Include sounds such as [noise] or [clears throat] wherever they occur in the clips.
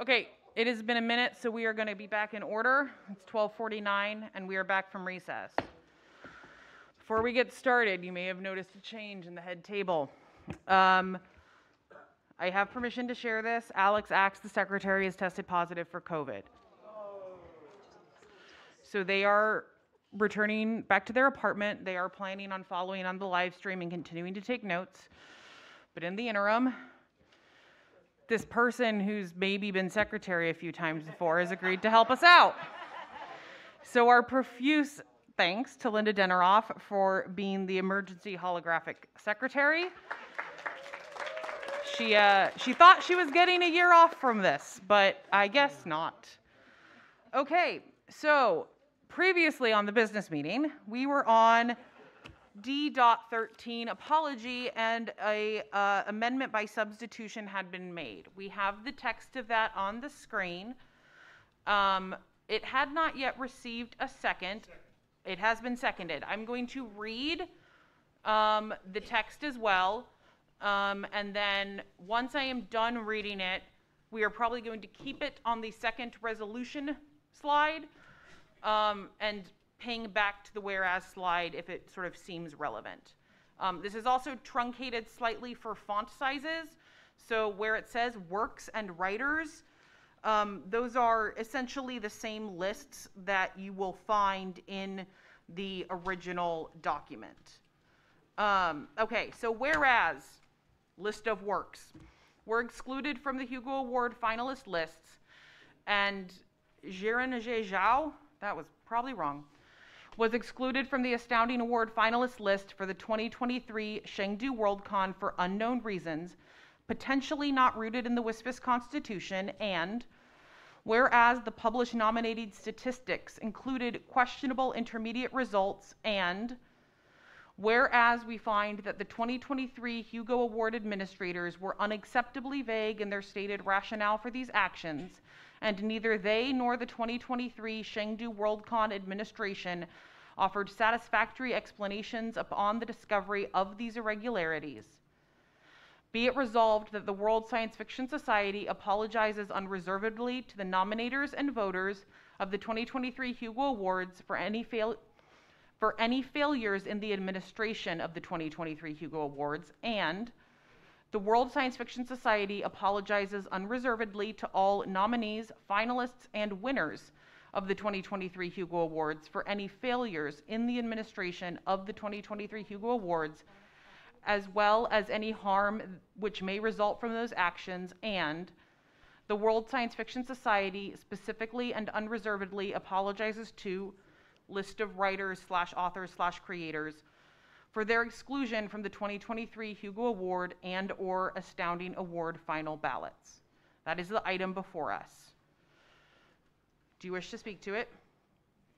Okay, it has been a minute, so we are going to be back in order. It's 12:49, and we are back from recess. Before we get started, you may have noticed a change in the head table. Um, I have permission to share this. Alex Acks, the secretary, has tested positive for COVID. So they are returning back to their apartment. They are planning on following on the live stream and continuing to take notes. But in the interim, this person who's maybe been secretary a few times before has agreed to help us out. So our profuse thanks to Linda Deneroff for being the emergency holographic secretary. She, uh, she thought she was getting a year off from this, but I guess not. Okay, so previously on the business meeting, we were on D.13 apology and a uh, amendment by substitution had been made. We have the text of that on the screen. Um, it had not yet received a second. It has been seconded. I'm going to read um, the text as well. Um, and then once I am done reading it, we are probably going to keep it on the second resolution slide um, and ping back to the whereas slide if it sort of seems relevant. Um, this is also truncated slightly for font sizes. So where it says works and writers, um, those are essentially the same lists that you will find in the original document. Um, okay, so whereas list of works were excluded from the Hugo Award finalist lists, and Jiren Zhao, that was probably wrong, was excluded from the Astounding Award finalist list for the 2023 Chengdu Worldcon for unknown reasons, potentially not rooted in the WSFS Constitution, and whereas the published nominated statistics included questionable intermediate results, and whereas we find that the 2023 Hugo Award administrators were unacceptably vague in their stated rationale for these actions, and neither they nor the 2023 Chengdu Worldcon administration offered satisfactory explanations upon the discovery of these irregularities. Be it resolved that the World Science Fiction Society apologizes unreservedly to the nominators and voters of the 2023 Hugo Awards for any fail- for any failures in the administration of the 2023 Hugo Awards and the World Science Fiction Society apologizes unreservedly to all nominees, finalists, and winners of the 2023 Hugo Awards for any failures in the administration of the 2023 Hugo Awards, as well as any harm which may result from those actions, and the World Science Fiction Society specifically and unreservedly apologizes to list of writers slash authors slash creators for their exclusion from the 2023 Hugo Award and or Astounding Award final ballots. That is the item before us. Do you wish to speak to it?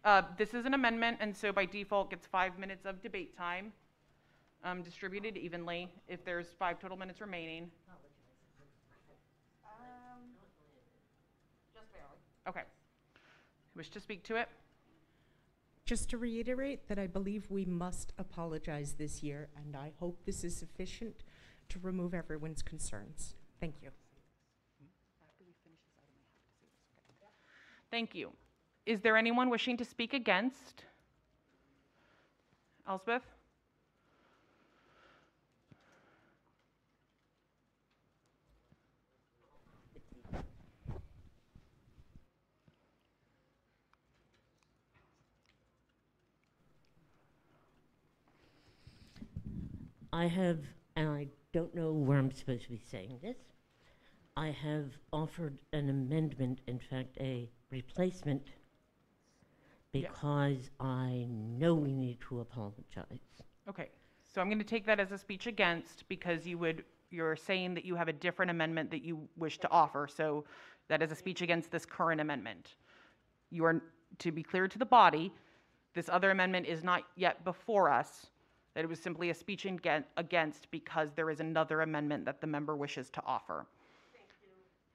Uh, this is an amendment, and so by default gets five minutes of debate time, um, distributed evenly. If there's five total minutes remaining. Um, just barely. Okay. Wish to speak to it? Just to reiterate that I believe we must apologize this year, and I hope this is sufficient to remove everyone's concerns. Thank you. Thank you. Is there anyone wishing to speak against? Elspeth? I have, and I don't know where I'm supposed to be saying this, I have offered an amendment, in fact, a replacement, because I know we need to apologize. Okay, so I'm going to take that as a speech against because you would, you're saying that you have a different amendment that you wish to offer. So that is a speech against this current amendment. You are, to be clear to the body, this other amendment is not yet before us. That it was simply a speech against because there is another amendment that the member wishes to offer.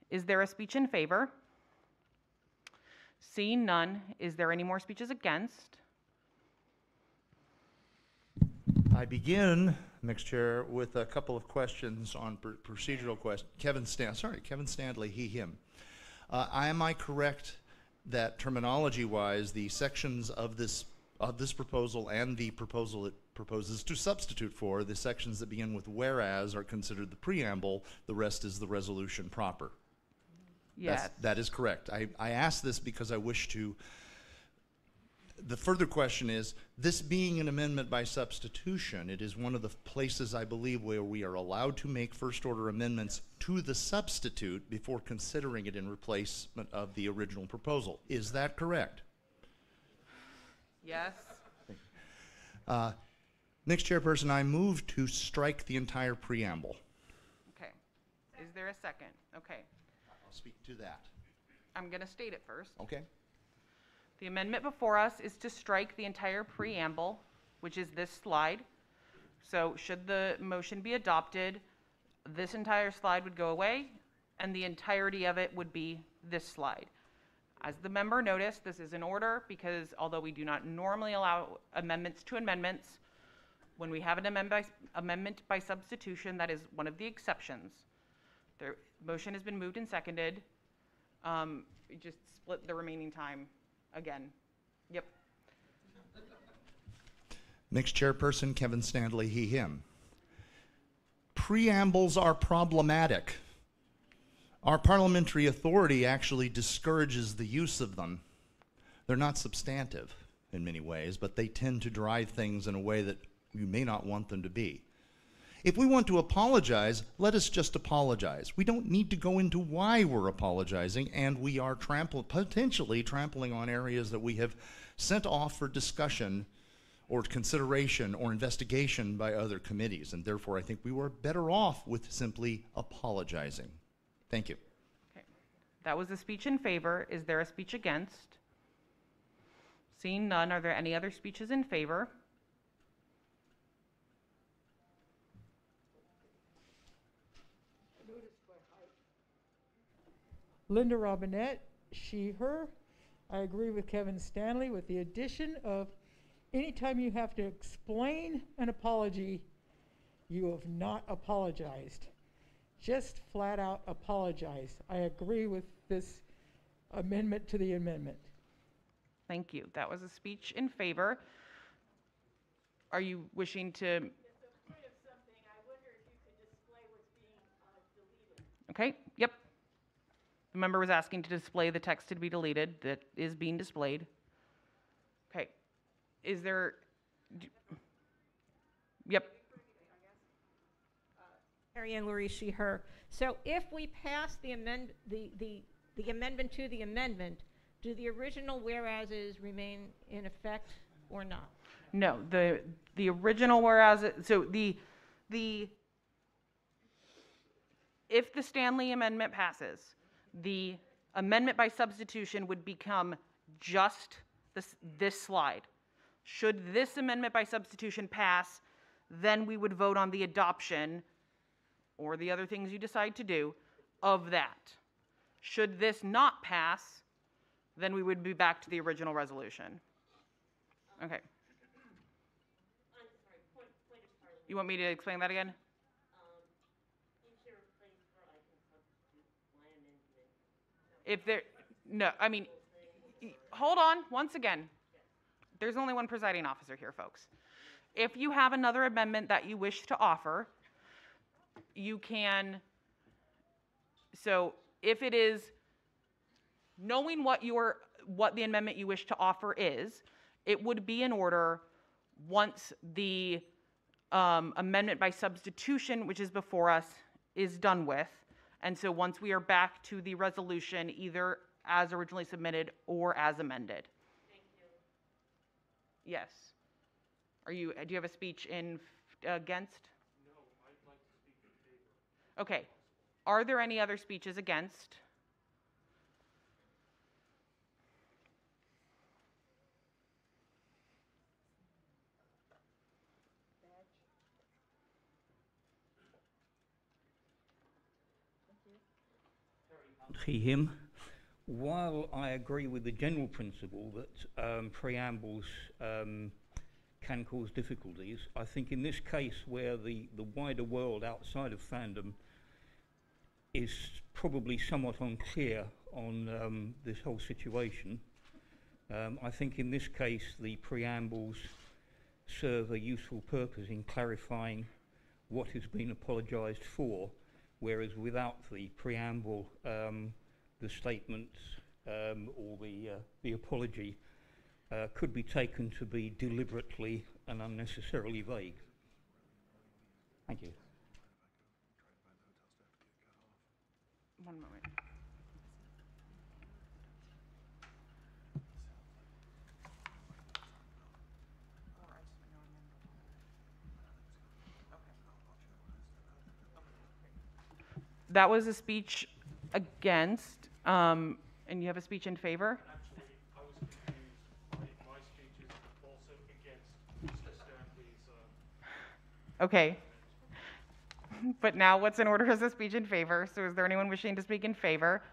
Is there a speech in favor? Seeing none, is there any more speeches against? I begin, Mr. Chair, with a couple of questions on pr- procedural questions. Kevin Stan, sorry, Kevin Standlee, he, him. Uh, am I correct that terminology-wise, the sections of this, of this proposal and the proposal it proposes to substitute for, the sections that begin with whereas are considered the preamble, the rest is the resolution proper? That's- Yes. That is correct. I, I ask this because I wish to, the further question is, this being an amendment by substitution, it is one of the places, I believe, where we are allowed to make first-order amendments to the substitute before considering it in replacement of the original proposal. Is that correct? Yes. Uh, Next chairperson, I move to strike the entire preamble. Okay. Is there a second? Okay. I'll speak to that. I'm going to state it first. Okay? The amendment before us is to strike the entire preamble, which is this slide. So should the motion be adopted, this entire slide would go away, and the entirety of it would be this slide. As the member noticed, this is in order because although we do not normally allow amendments to amendments, when we have an amendment by, amendment by substitution, that is one of the exceptions. The motion has been moved and seconded. Um, we just split the remaining time again. Yep. Next chairperson, Kevin Standlee, he, him. Preambles are problematic. Our parliamentary authority actually discourages the use of them. They're not substantive in many ways, but they tend to drive things in a way that you may not want them to be. If we want to apologize, let us just apologize. We don't need to go into why we're apologizing, and we are trampl- potentially trampling on areas that we have sent off for discussion or consideration or investigation by other committees, and therefore I think we were better off with simply apologizing. Thank you. Okay. That was a speech in favor. Is there a speech against? Seeing none, are there any other speeches in favor? Linda Robinett, she, her. I agree with Kevin Standlee with the addition of anytime you have to explain an apology, you have not apologized. Just flat out apologize. I agree with this amendment to the amendment. Thank you. That was a speech in favor. Are you wishing to? Okay, yep. The member was asking to display the text to be deleted. That is being displayed. Okay. Is there? d- Yep. Mary Ann Laurie, she, her. So if we pass the amend, the, the, the amendment to the amendment, do the original whereases remain in effect or not? No, the, the original whereas, it- so the, the, if the Standlee Amendment passes, the amendment by substitution would become just this, this slide. Should this amendment by substitution pass, then we would vote on the adoption, or the other things you decide to do, of that. Should this not pass, then we would be back to the original resolution. Okay. You want me to explain that again? If there, no, I mean, hold on, once again. There's only one presiding officer here, folks. If you have another amendment that you wish to offer, you can, so if it is knowing what your, what the amendment you wish to offer is, it would be in order once the um, amendment by substitution, which is before us, is done with. And so once we are back to the resolution, either as originally submitted or as amended. Thank you. Yes. Are you, do you have a speech in, against? No, I'd like to speak in favor. Okay. Are there any other speeches against? Him. While I agree with the general principle that um, preambles um, can cause difficulties, I think in this case where the, the wider world outside of fandom is probably somewhat unclear on um, this whole situation. Um, I think in this case the preambles serve a useful purpose in clarifying what has been apologised for, whereas without the preamble, um, the statements um, or the, uh, the apology uh, could be taken to be deliberately and unnecessarily vague. Thank you. One moment. That was a speech against, um, and you have a speech in favor? Actually, I was confused. My, my speech is also against Mr. Standlee's, um, Okay. But now what's in order is a speech in favor, so is there anyone wishing to speak in favor?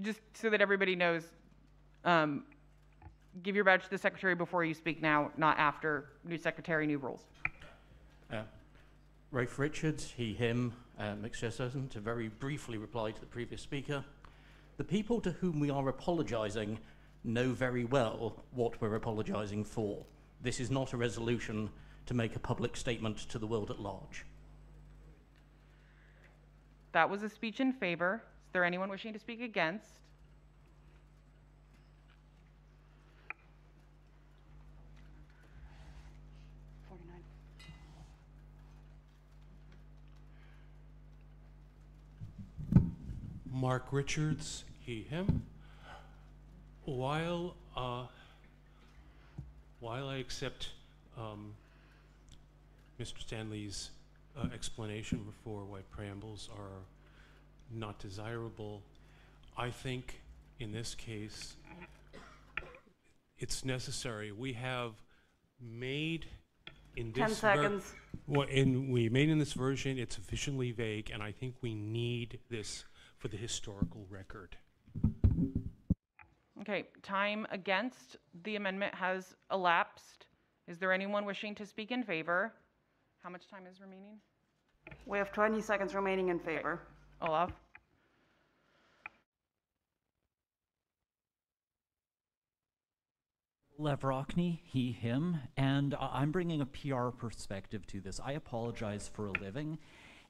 Just so that everybody knows, um, give your badge to the secretary before you speak now, not after. New secretary, new rules. Uh, Rafe Richards, he, him, uh, McShesson, to very briefly reply to the previous speaker. The people to whom we are apologising know very well what we're apologising for. This is not a resolution to make a public statement to the world at large. That was a speech in favor. Is there anyone wishing to speak against? Mark Richards, he, him. While, uh, while I accept, um, Mr. Standlee's, uh, explanation for why preambles are not desirable, I think in this case, it's necessary. We have made in this. Ten ver- seconds. well, and we made in this version, it's sufficiently vague, and I think we need this for the historical record. Okay, time against the amendment has elapsed. Is there anyone wishing to speak in favor? How much time is remaining? We have 20 seconds remaining in favor. Olaf? Lev Rockney, he, him, and I- I'm bringing a PR perspective to this. I apologize for a living,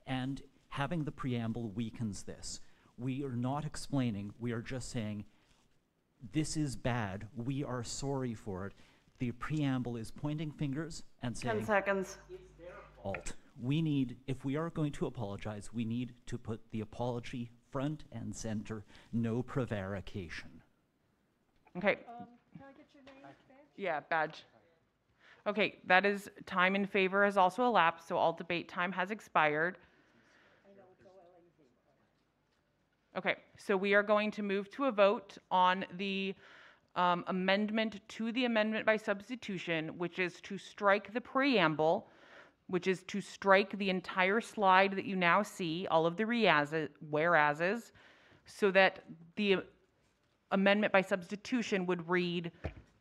and having the preamble weakens this. We are not explaining, we are just saying, this is bad, we are sorry for it. The preamble is pointing fingers and saying, 10 seconds. alt. We need, if we are going to apologize, we need to put the apology front and center, no prevarication. Okay. Um, can I get your name, badge? Yeah, badge. Okay, that is, time in favor has also elapsed, so all debate time has expired. Okay, so we are going to move to a vote on the um, amendment to the amendment by substitution, which is to strike the preamble, which is to strike the entire slide that you now see, all of the reas- whereases, so that the amendment by substitution would read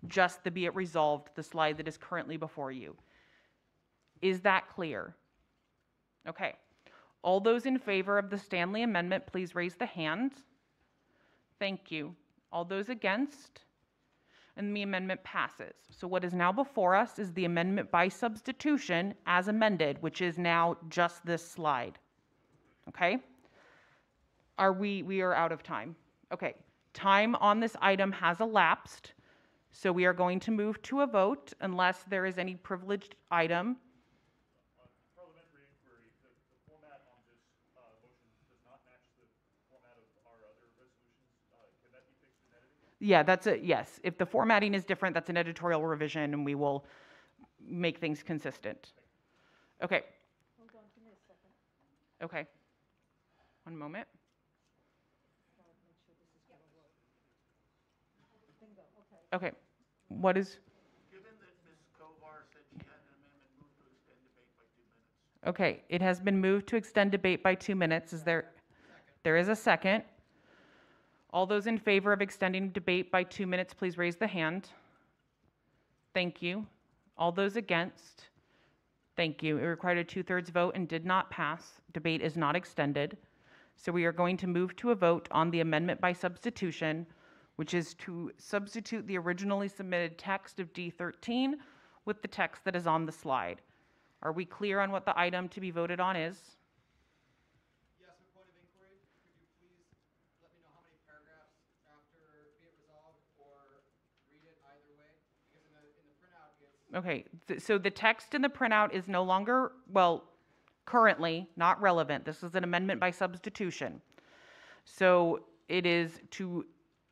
just the be it resolved, the slide that is currently before you. Is that clear? Okay. All those in favor of the Standlee Amendment, please raise the hand. Thank you. All those against? And the amendment passes. So what is now before us is the amendment by substitution as amended, which is now just this slide. Okay? Are we, we are out of time. Okay. Time on this item has elapsed. So we are going to move to a vote unless there is any privileged item. Parliamentary inquiry, the, the format on this, uh, motion does not match the format of our other resolutions. Uh, can that be fixed in editing? Yeah, that's a, yes. If the formatting is different, that's an editorial revision and we will make things consistent. Okay. Hold on, give me a second. Okay. One moment. Okay. What is? Okay, it has been moved to extend debate by two minutes. Is there, there is a second. All those in favor of extending debate by two minutes, please raise the hand. Thank you. All those against? Thank you. It required a two-thirds vote and did not pass. Debate is not extended. So we are going to move to a vote on the amendment by substitution, which is to substitute the originally submitted text of D13 with the text that is on the slide. Are we clear on what the item to be voted on is? Yes, a point of inquiry, could you please let me know how many paragraphs after be it resolved or read it either way? Because in the, in the printout, it's Okay, th- so the text in the printout is no longer, well, currently not relevant. This is an amendment by substitution. So it is to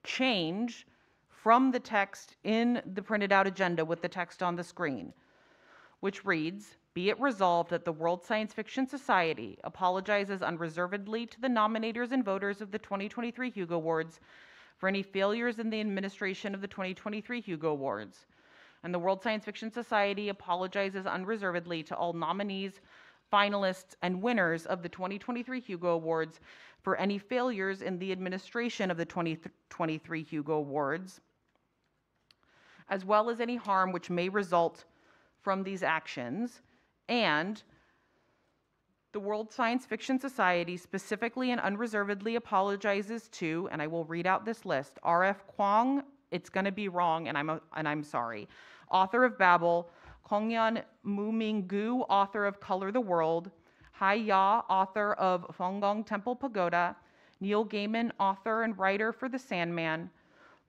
change from the text in the printed out agenda with the text on the screen, which reads, "Be it resolved that the World Science Fiction Society apologizes unreservedly to the nominators and voters of the 2023 Hugo Awards for any failures in the administration of the 2023 Hugo Awards." And the World Science Fiction Society apologizes unreservedly to all nominees, finalists, and winners of the 2023 Hugo Awards for any failures in the administration of the 2023 Hugo Awards, as well as any harm which may result from these actions, and the World Science Fiction Society specifically and unreservedly apologizes to, and I will read out this list, R.F. Kuang, it's going to be wrong, and I'm, and I'm sorry, author of Babel, Kongyan Muminggu, author of Color the World, Hai Ya, author of Fogong Temple Pagoda, Neil Gaiman, author and writer for The Sandman,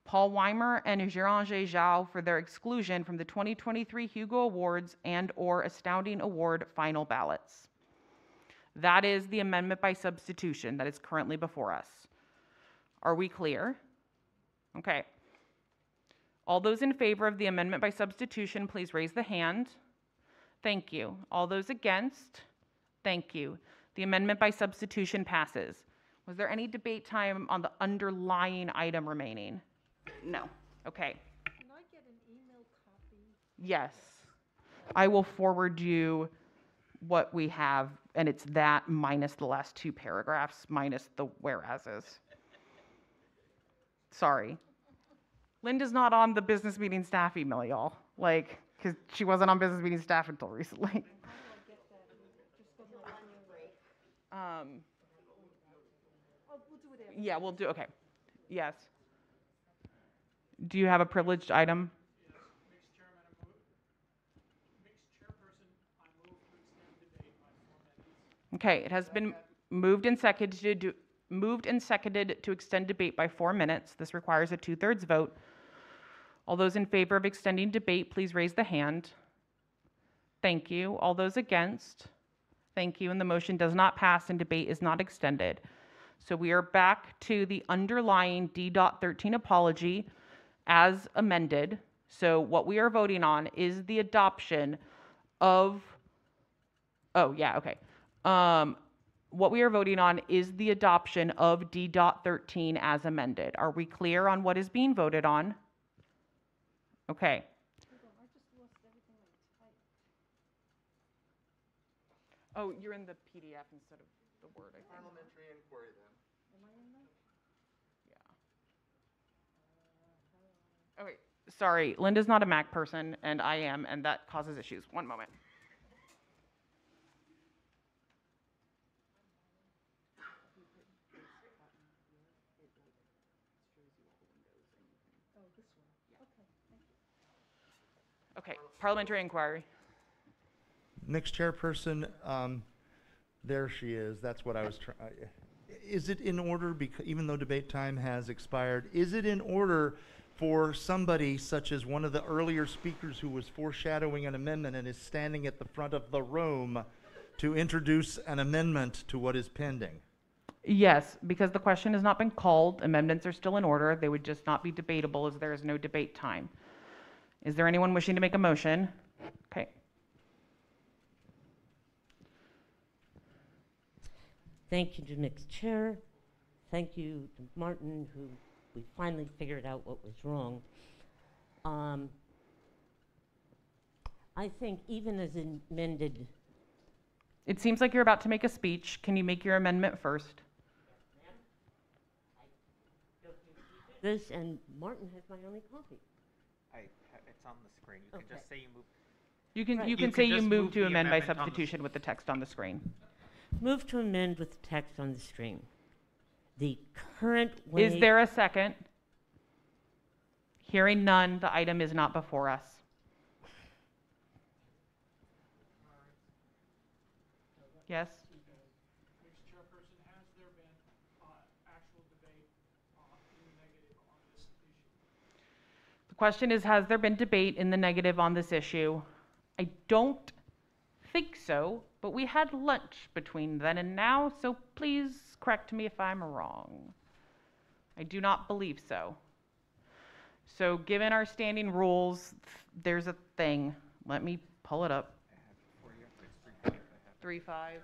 Paul Weimer and Jirange Zhao for their exclusion from the 2023 Hugo Awards and or Astounding Award final ballots. That is the amendment by substitution that is currently before us. Are we clear? Okay. All those in favor of the amendment by substitution, please raise the hand. Thank you. All those against? Thank you. The amendment by substitution passes. Was there any debate time on the underlying item remaining? No. Okay. Can I get an email copy? Yes. I will forward you what we have, and it's that minus the last two paragraphs, minus the whereases. Sorry. Linda's not on the business meeting staff email, y'all. Like, because she wasn't on business meeting staff until recently. [laughs] Um, yeah, we'll do, okay. Yes. Do you have a privileged item? Mixed chairman, I move, mixed chairperson, I move to extend debate by four minutes. Okay, it has been moved and seconded to, moved and seconded to extend debate by four minutes. This requires a two-thirds vote. All those in favor of extending debate, please raise the hand. Thank you. All those against? Thank you. And the motion does not pass and debate is not extended. So we are back to the underlying D dot thirteen apology as amended. So what we are voting on is the adoption of, oh, yeah, okay. Um, what we are voting on is the adoption of D dot thirteen as amended. Are we clear on what is being voted on? Okay. Oh, you're in the PDF instead of the Word, I think. Parliamentary inquiry then. Okay, oh, sorry, Linda's not a Mac person, and I am, and that causes issues. One moment. Okay, parliamentary inquiry. Next chairperson, um, there she is, that's what I was trying, is it in order, even though debate time has expired, is it in order for somebody such as one of the earlier speakers who was foreshadowing an amendment and is standing at the front of the room to introduce an amendment to what is pending? Yes, because the question has not been called, amendments are still in order, they would just not be debatable as there is no debate time. Is there anyone wishing to make a motion? Okay, Thank you to Nick's chair. Thank you to Martin, who we finally figured out what was wrong. Um, I think even as amended, it seems like you're about to make a speech, can you make your amendment first? this, and Martin has my only copy. I, it's on the screen. You oh, can just say you move. You can, Right. you You can could say you just move move to the amend by amendment on the substitution with the text on the screen. Move to amend with the text on the screen. The current way. Is there a second? Hearing none, the item is not before us. Yes? Question is, has there been debate in the negative on this issue? I don't think so, but we had lunch between then and now, so please correct me if I'm wrong. I do not believe so. So given our standing rules, there's a thing. Let me pull it up. Three, five.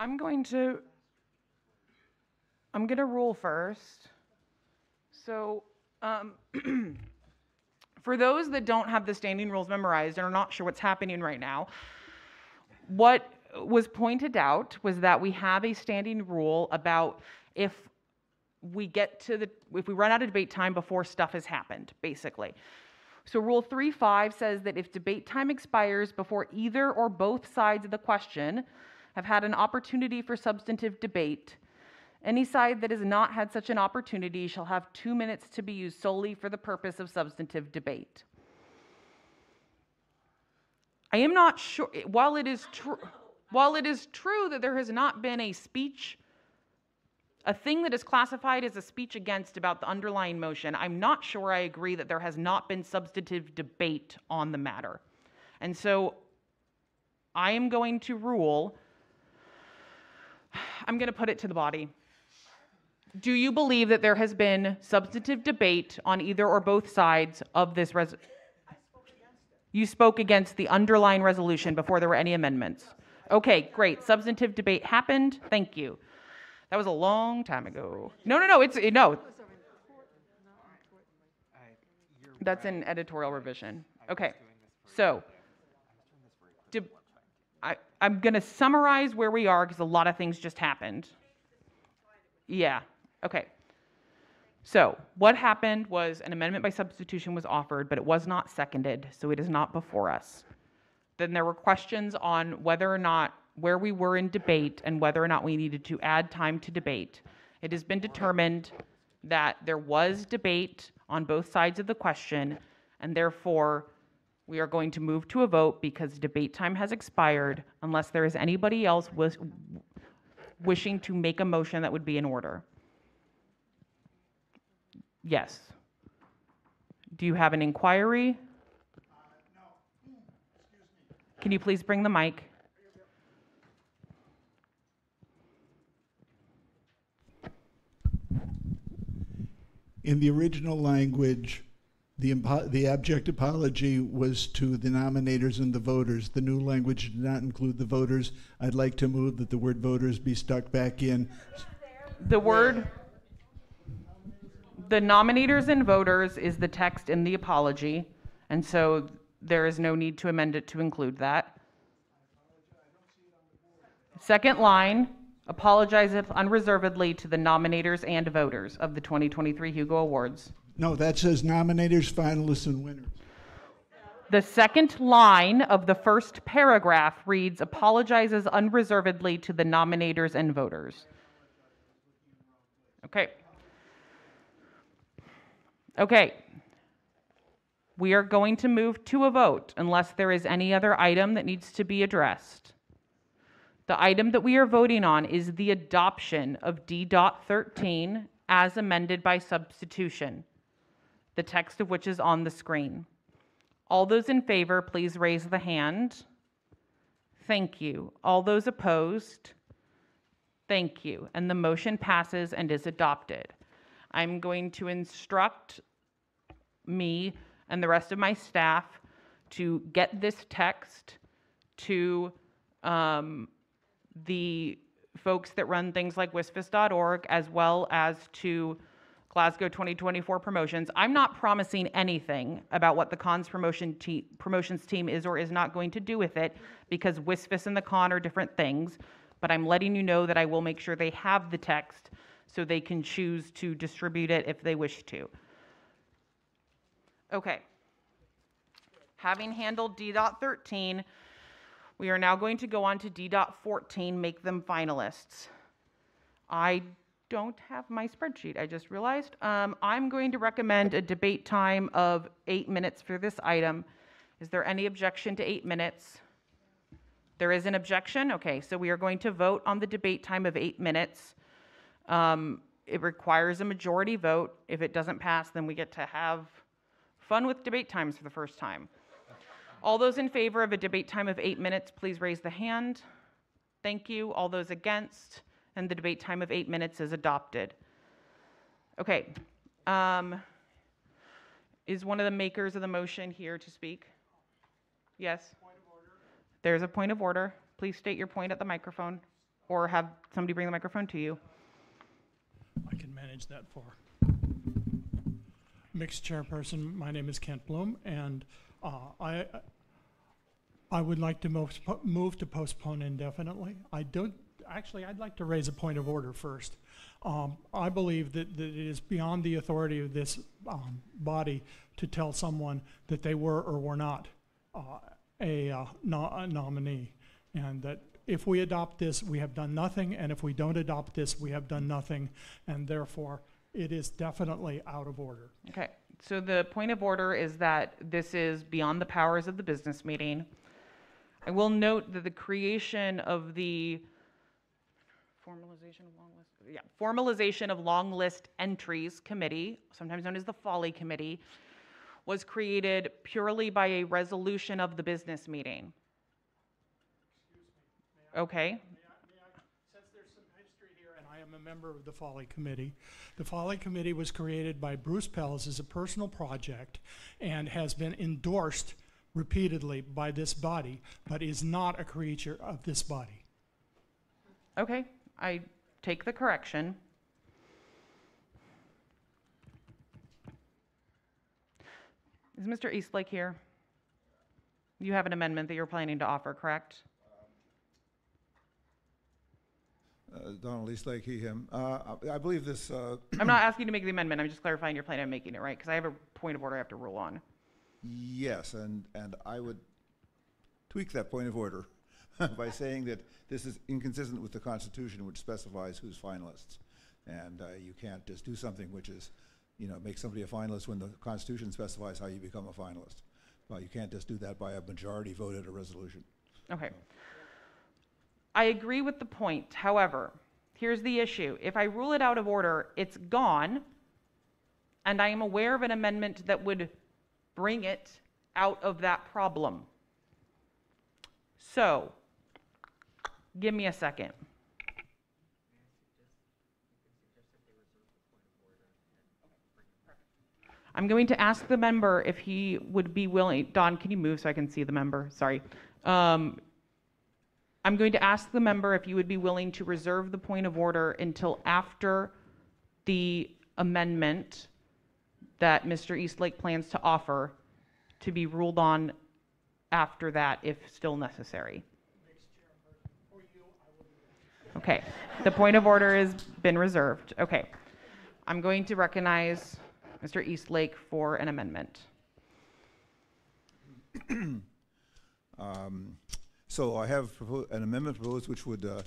I'm going to, I'm going to rule first. So, um, [clears throat] for those that don't have the standing rules memorized and are not sure what's happening right now, what was pointed out was that we have a standing rule about if we get to the, if we run out of debate time before stuff has happened, basically. So Rule 3.5 says that if debate time expires before either or both sides of the question have had an opportunity for substantive debate, any side that has not had such an opportunity shall have two minutes to be used solely for the purpose of substantive debate. I am not sure, while it is true, while it is true that there has not been a speech, a thing that is classified as a speech against about the underlying motion, I'm not sure I agree that there has not been substantive debate on the matter. And so I am going to rule, I'm going to put it to the body. Do you believe that there has been substantive debate on either or both sides of this res? You spoke against the underlying resolution before there were any amendments. Okay, great. Substantive debate happened. Thank you. That was a long time ago. No, no, no. It's no. That's an editorial revision. Okay. So, de- I, I'm going to summarize where we are because a lot of things just happened. Yeah. Okay. So, what happened was an amendment by substitution was offered, but it was not seconded, so it is not before us. Then there were questions on whether or not where we were in debate and whether or not we needed to add time to debate. It has been determined that there was debate on both sides of the question, and therefore we are going to move to a vote because debate time has expired unless there is anybody else wis- wishing to make a motion that would be in order. Yes. Do you have an inquiry? Uh, Can you please bring the mic? In the original language, the, the abject apology was to the nominators and the voters. The new language did not include the voters. I'd like to move that the word voters be stuck back in. The word, the nominators and voters is the text in the apology, and so there is no need to amend it to include that. Second line, apologizeth unreservedly to the nominators and voters of the 2023 Hugo Awards. No, that says nominators, finalists, and winners. The second line of the first paragraph reads, apologizes unreservedly to the nominators and voters. Okay. Okay. We are going to move to a vote unless there is any other item that needs to be addressed. The item that we are voting on is the adoption of D.13 as amended by substitution, the text of which is on the screen. All those in favor, please raise the hand. Thank you. All those opposed? Thank you. And the motion passes and is adopted. I'm going to instruct me and the rest of my staff to get this text to um, the folks that run things like wsfs.org as well as to Glasgow 2024 promotions. I'm not promising anything about what the cons promotion te- promotions team is or is not going to do with it because WSFS and the con are different things. But I'm letting you know that I will make sure they have the text so they can choose to distribute it if they wish to. Okay. Having handled D.13, we are now going to go on to D.14, make them finalists. I don't have my spreadsheet, I just realized. Um, I'm going to recommend a debate time of eight minutes for this item. Is there any objection to eight minutes? There is an objection? Okay, so we are going to vote on the debate time of eight minutes. Um, It requires a majority vote. If it doesn't pass, then we get to have fun with debate times for the first time. All those in favor of a debate time of eight minutes, please raise the hand. Thank you. All those against? And the debate time of eight minutes is adopted. Okay. um, Is one of the makers of the motion here to speak? Yes? There's a point of order. Please state your point at the microphone, or have somebody bring the microphone to you. I can manage that for. Mixed chairperson, my name is Kent Bloom, and uh, I, I would like to move, move to postpone indefinitely. I don't, actually, I'd like to raise a point of order first. Um, I believe that, that it is beyond the authority of this um, body to tell someone that they were or were not uh, a, uh, no- a nominee. And that if we adopt this, we have done nothing, and if we don't adopt this, we have done nothing, and therefore, it is definitely out of order. Okay, so the point of order is that this is beyond the powers of the business meeting. I will note that the creation of the formalization of long list, yeah, formalization of long list entries committee, sometimes known as the Folly Committee, was created purely by a resolution of the business meeting. Okay, Since there's some history here, and I am a member of the Folly Committee, the Folly Committee was created by Bruce Pelz as a personal project and has been endorsed repeatedly by this body, but is not a creature of this body. okay, I take the correction. Is Mr. Eastlake here? You have an amendment that you're planning to offer, correct? Uh, Donald Eastlake, he, him. Uh, I I believe this, uh, I'm not asking you to make the amendment, I'm just clarifying your plan on making it, right? Because I have a point of order I have to rule on. yes, and, and I would tweak that point of order [laughs] by saying that this is inconsistent with the Constitution, which specifies who's finalists. And uh, you can't just do something which is, you know, make somebody a finalist when the Constitution specifies how you become a finalist. Well, you can't just do that by a majority vote at a resolution. Okay. I agree with the point, however, here's the issue. If I rule it out of order, it's gone, and I am aware of an amendment that would bring it out of that problem. So, give me a second. I'm going to ask the member if he would be willing, Don, can you move so I can see the member? Sorry. Um, I'm going to ask the member if you would be willing to reserve the point of order until after the amendment that Mr. Eastlake plans to offer to be ruled on after that if still necessary. Okay, the point of order has been reserved. Okay. I'm going to recognize Mr. Eastlake for an amendment. [clears throat] Um, So I have an amendment proposed which would uh,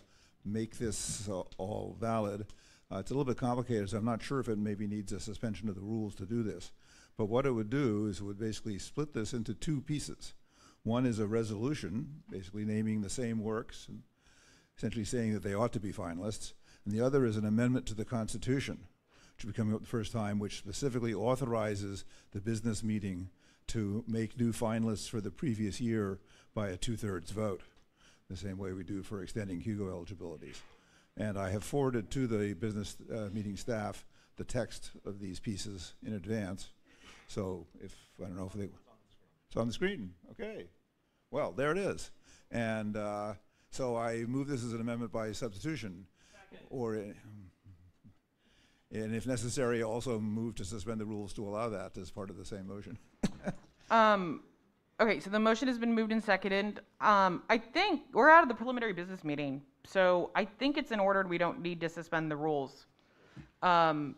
make this uh, all valid. Uh, It's a little bit complicated, so I'm not sure if it maybe needs a suspension of the rules to do this. But what it would do is it would basically split this into two pieces. One is a resolution, basically naming the same works, and essentially saying that they ought to be finalists. And the other is an amendment to the Constitution, which will be coming up the first time, which specifically authorizes the business meeting to make new finalists for the previous year by a two-thirds vote, the same way we do for extending Hugo eligibilities. And I have forwarded to the business uh, meeting staff the text of these pieces in advance. So if, I don't know if they, it's on the screen, okay. Well, there it is. And uh, so I move this as an amendment by substitution. Or, uh, And if necessary, also move to suspend the rules to allow that as part of the same motion. [laughs] Um, okay, so the motion has been moved and seconded. Um, I think we're out of the preliminary business meeting, so I think it's in order and we don't need to suspend the rules. Um,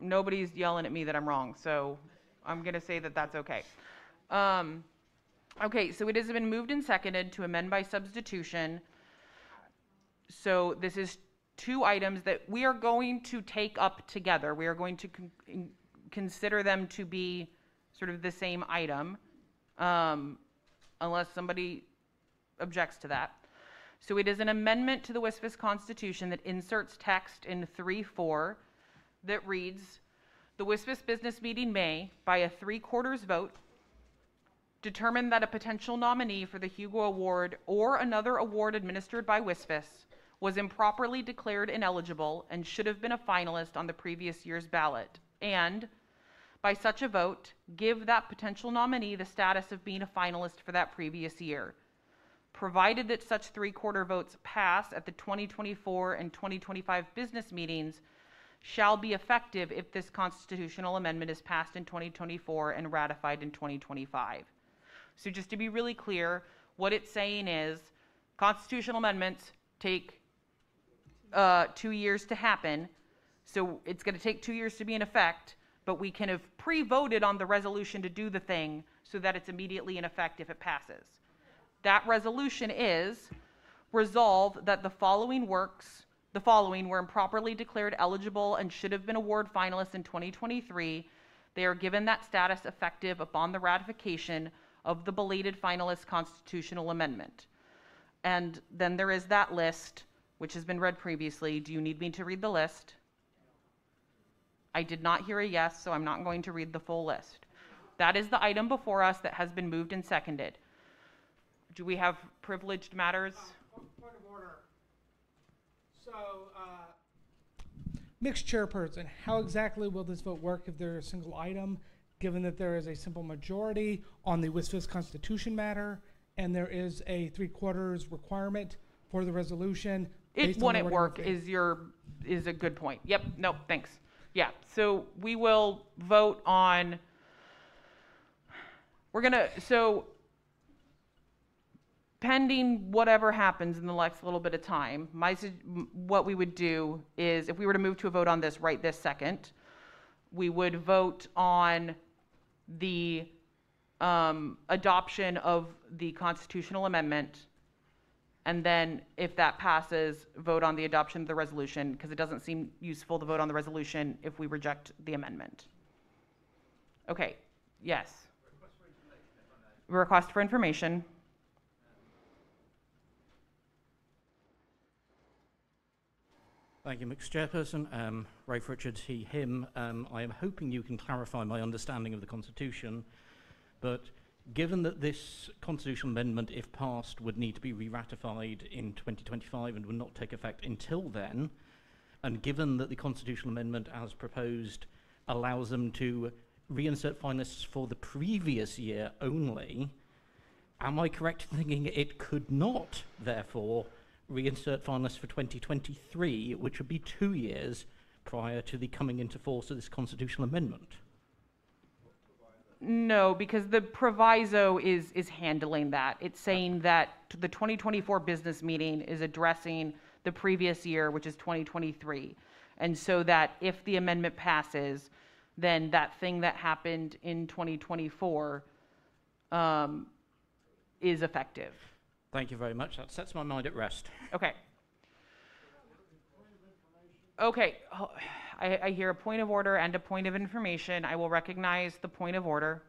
nobody's yelling at me that I'm wrong, so I'm gonna say that that's okay. Um, okay, so it has been moved and seconded to amend by substitution. So this is two items that we are going to take up together. We are going to con- consider them to be sort of the same item, um, unless somebody objects to that. So it is an amendment to the WSFS Constitution that inserts text in 3-4 that reads, "The WSFS business meeting may, by a three-quarters vote, determine that a potential nominee for the Hugo Award or another award administered by WSFS was improperly declared ineligible and should have been a finalist on the previous year's ballot, and by such a vote, give that potential nominee the status of being a finalist for that previous year. Provided that such three-quarter votes pass at the 2024 and 2025 business meetings, shall be effective if this constitutional amendment is passed in 2024 and ratified in 2025. So just to be really clear, what it's saying is constitutional amendments take uh, two years to happen. So it's going to take two years to be in effect, but we can have pre-voted on the resolution to do the thing so that it's immediately in effect if it passes. That resolution is resolve that the following works, the following were improperly declared eligible and should have been award finalists in 2023. They are given that status effective upon the ratification of the belated finalist constitutional amendment. And then there is that list, which has been read previously. Do you need me to read the list? I did not hear a yes, so I'm not going to read the full list. That is the item before us that has been moved and seconded. Do we have privileged matters? Point of order. So, uh, mixed chairperson, how exactly will this vote work if there is a single item, given that there is a simple majority on the WSFS Constitution matter, and there is a three-quarters requirement for the resolution? It based on the wouldn't of work the- is your, is a good point. Yep, no, thanks. Yeah, so we will vote on, we're gonna, so pending whatever happens in the next little bit of time, my, sug- m- what we would do is, if we were to move to a vote on this right this second, we would vote on the um, adoption of the constitutional amendment. And then if that passes, vote on the adoption of the resolution, because it doesn't seem useful to vote on the resolution if we reject the amendment. Okay, yes. Request for information. Thank you, Mr. Chairperson. Um, Rafe Richards, he, him. Um, I am hoping you can clarify my understanding of the Constitution, but given that this constitutional amendment, if passed, would need to be re-ratified in 2025 and would not take effect until then, and given that the constitutional amendment as proposed allows them to reinsert finalists for the previous year only, am I correct in thinking it could not, therefore, reinsert finalists for 2023, which would be two years prior to the coming into force of this constitutional amendment? No, because the proviso is, is handling that. It's saying that the 2024 business meeting is addressing the previous year, which is 2023. And so that if the amendment passes, then that thing that happened in 2024 um, is effective. Thank you very much. That sets my mind at rest. Okay. Okay, ho- I, I hear a point of order and a point of information. I will recognize the point of order.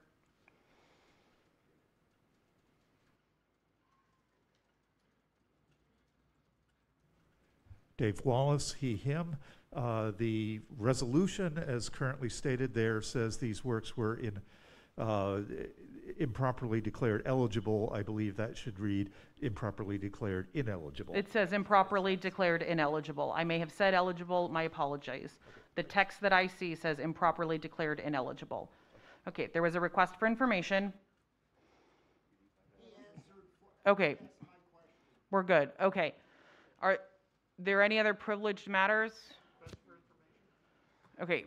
Dave Wallace, he, him. Uh, the resolution, as currently stated there, says these works were in, uh, improperly declared eligible. I believe that should read improperly declared ineligible. It says improperly declared ineligible. I may have said eligible, my apologies. The text that I see says improperly declared ineligible. Okay, there was a request for information. Okay, we're good. Okay. Are there any other privileged matters? Okay,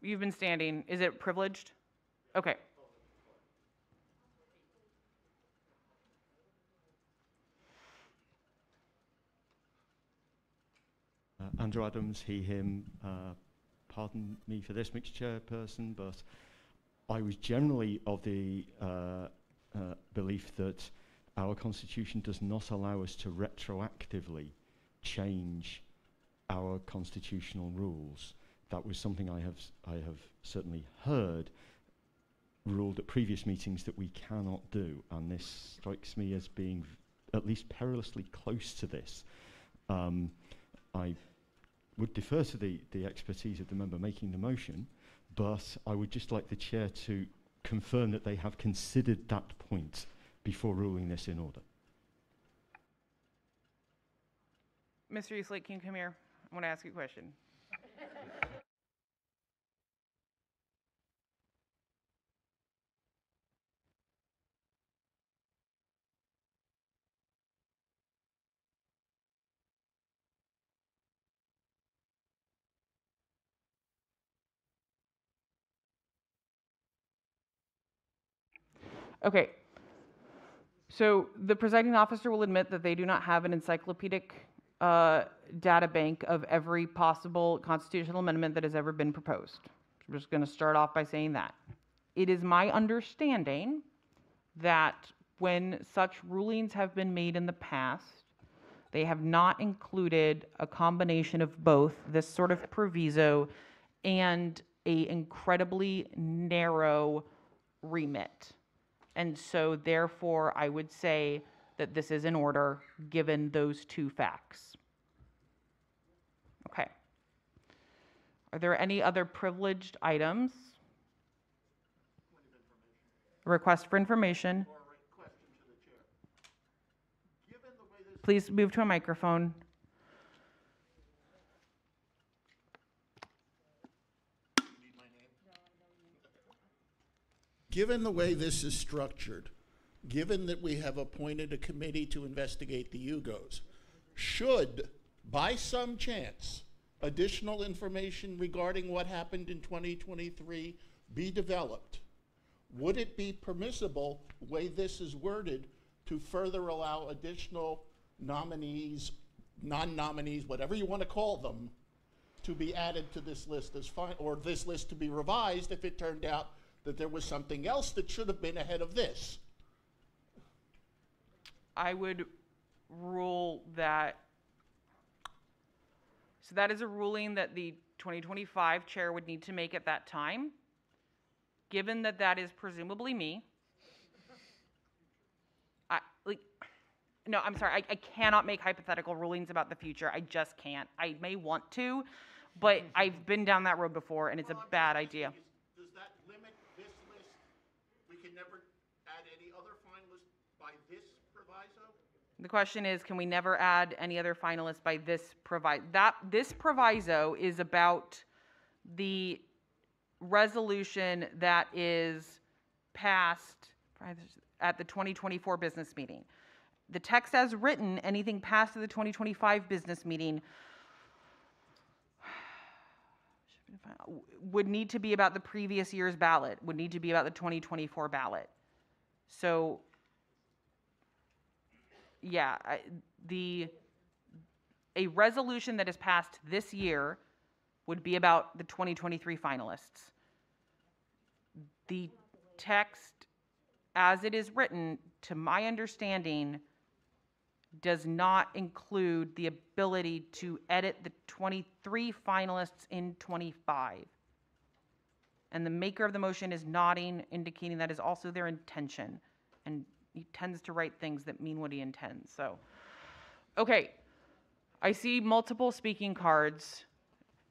you've been standing. Is it privileged? Okay. Andrew Adams, he, him. Uh, pardon me for this, mixed chairperson, but I was generally of the uh, uh, belief that our constitution does not allow us to retroactively change our constitutional rules. That was something I have, I have certainly heard ruled at previous meetings that we cannot do, and this strikes me as being at least perilously close to this. Um, I would defer to the, the expertise of the member making the motion, but I would just like the chair to confirm that they have considered that point before ruling this in order. Mr. Eastlake, can you come here? I want to ask you a question. Okay. So the presiding officer will admit that they do not have an encyclopedic uh, data bank of every possible constitutional amendment that has ever been proposed. I'm just going to start off by saying that. It is my understanding that when such rulings have been made in the past, they have not included a combination of both this sort of proviso and a incredibly narrow remit. And so therefore, I would say that this is in order, given those two facts. Okay. Are there any other privileged items? Request for information. Please move to a microphone. Given the way this is structured, given that we have appointed a committee to investigate the Hugos, should, by some chance, additional information regarding what happened in 2023 be developed, would it be permissible, the way this is worded, to further allow additional nominees, non-nominees, whatever you want to call them, to be added to this list as fine, or this list to be revised if it turned out that there was something else that should have been ahead of this? I would rule that, so that is a ruling that the 2025 chair would need to make at that time. Given that that is presumably me, I, like, no, I'm sorry, I, I cannot make hypothetical rulings about the future. I just can't. I may want to, but [laughs] I've been down that road before and it's a bad idea. Does that limit this list? We can never add any other finalists by this proviso? The question is, can we never add any other finalists by this provi, that, this proviso is about the resolution that is passed at the 2024 business meeting. The text as written, anything passed at the 2025 business meeting [sighs] would need to be about the previous year's ballot, would need to be about the 2024 ballot. So yeah, I, the, a resolution that is passed this year would be about the 2023 finalists. The text, as it is written, to my understanding, does not include the ability to edit the 23 finalists in 25. And the maker of the motion is nodding, indicating that is also their intention. And he tends to write things that mean what he intends. So, okay, I see multiple speaking cards.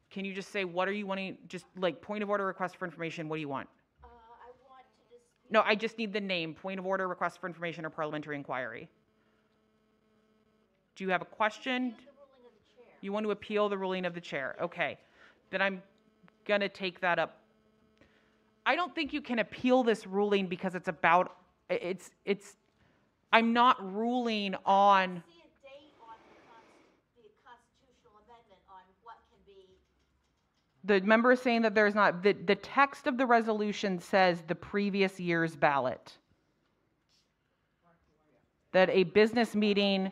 Can you just say what are you wanting? Just like point of order, request for information. What do you want? No, I just need the name. Point of order, request for information, or parliamentary inquiry. Do you have a question? You want to appeal the ruling of the chair? Okay, then I'm gonna take that up. I don't think you can appeal this ruling because it's about I- it's it's i'm not ruling on see a date on the cons- the constitutional amendment on what can be The member is saying that there's not, the, the text of the resolution says the previous year's ballot. That a business meeting.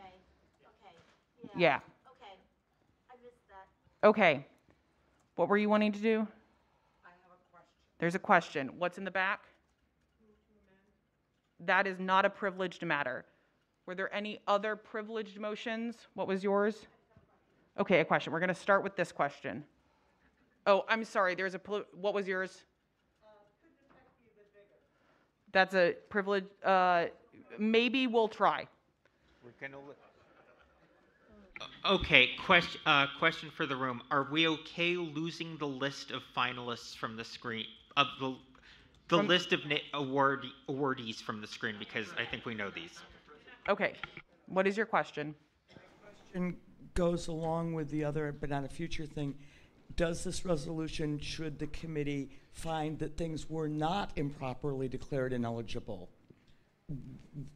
Yeah. Okay. I missed that okay what were you wanting to do? I have a question there's a question. What's in the back? That is not a privileged matter. Were there any other privileged motions? What was yours? Okay, a question. We're going to start with this question. Oh, I'm sorry. There's a, what was yours? That's a privilege, uh, maybe we'll try. We're gonna. Li- okay, question. Uh, question for the room: Are we okay losing the list of finalists from the screen of the the From- list of na- award awardees from the screen? Because I think we know these. Okay. What is your question? question goes along with the other, but on a future thing. Does this resolution, should the committee find that things were not improperly declared ineligible,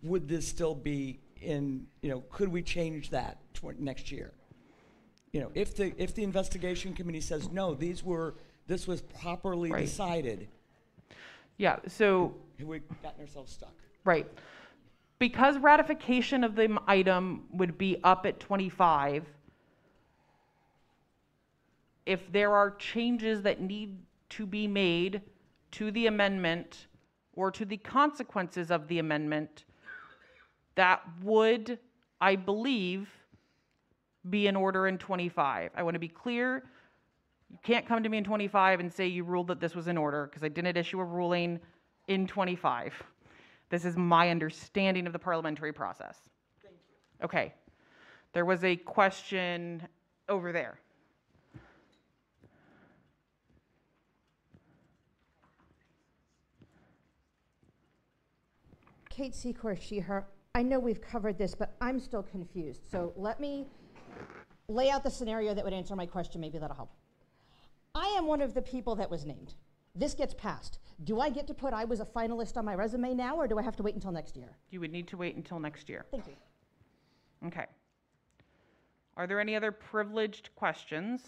would this still be in, you know, could we change that tw- next year? You know, if the, if the investigation committee says, no, these were, this was properly Right. decided, Yeah, so, have gotten ourselves stuck? right. Because ratification of the item would be up at 25, if there are changes that need to be made to the amendment or to the consequences of the amendment, that would, I believe, be in order in 25. I want to be clear. You can't come to me in 25 and say you ruled that this was in order because I didn't issue a ruling in 25. This is my understanding of the parliamentary process. Thank you. Okay. There was a question over there. Kate Secor, she, her. I know we've covered this, but I'm still confused. So let me lay out the scenario that would answer my question. Maybe that'll help. I am one of the people that was named. This gets passed. Do I get to put I was a finalist on my resume now, or do I have to wait until next year? You would need to wait until next year. Thank you. Okay. Are there any other privileged questions?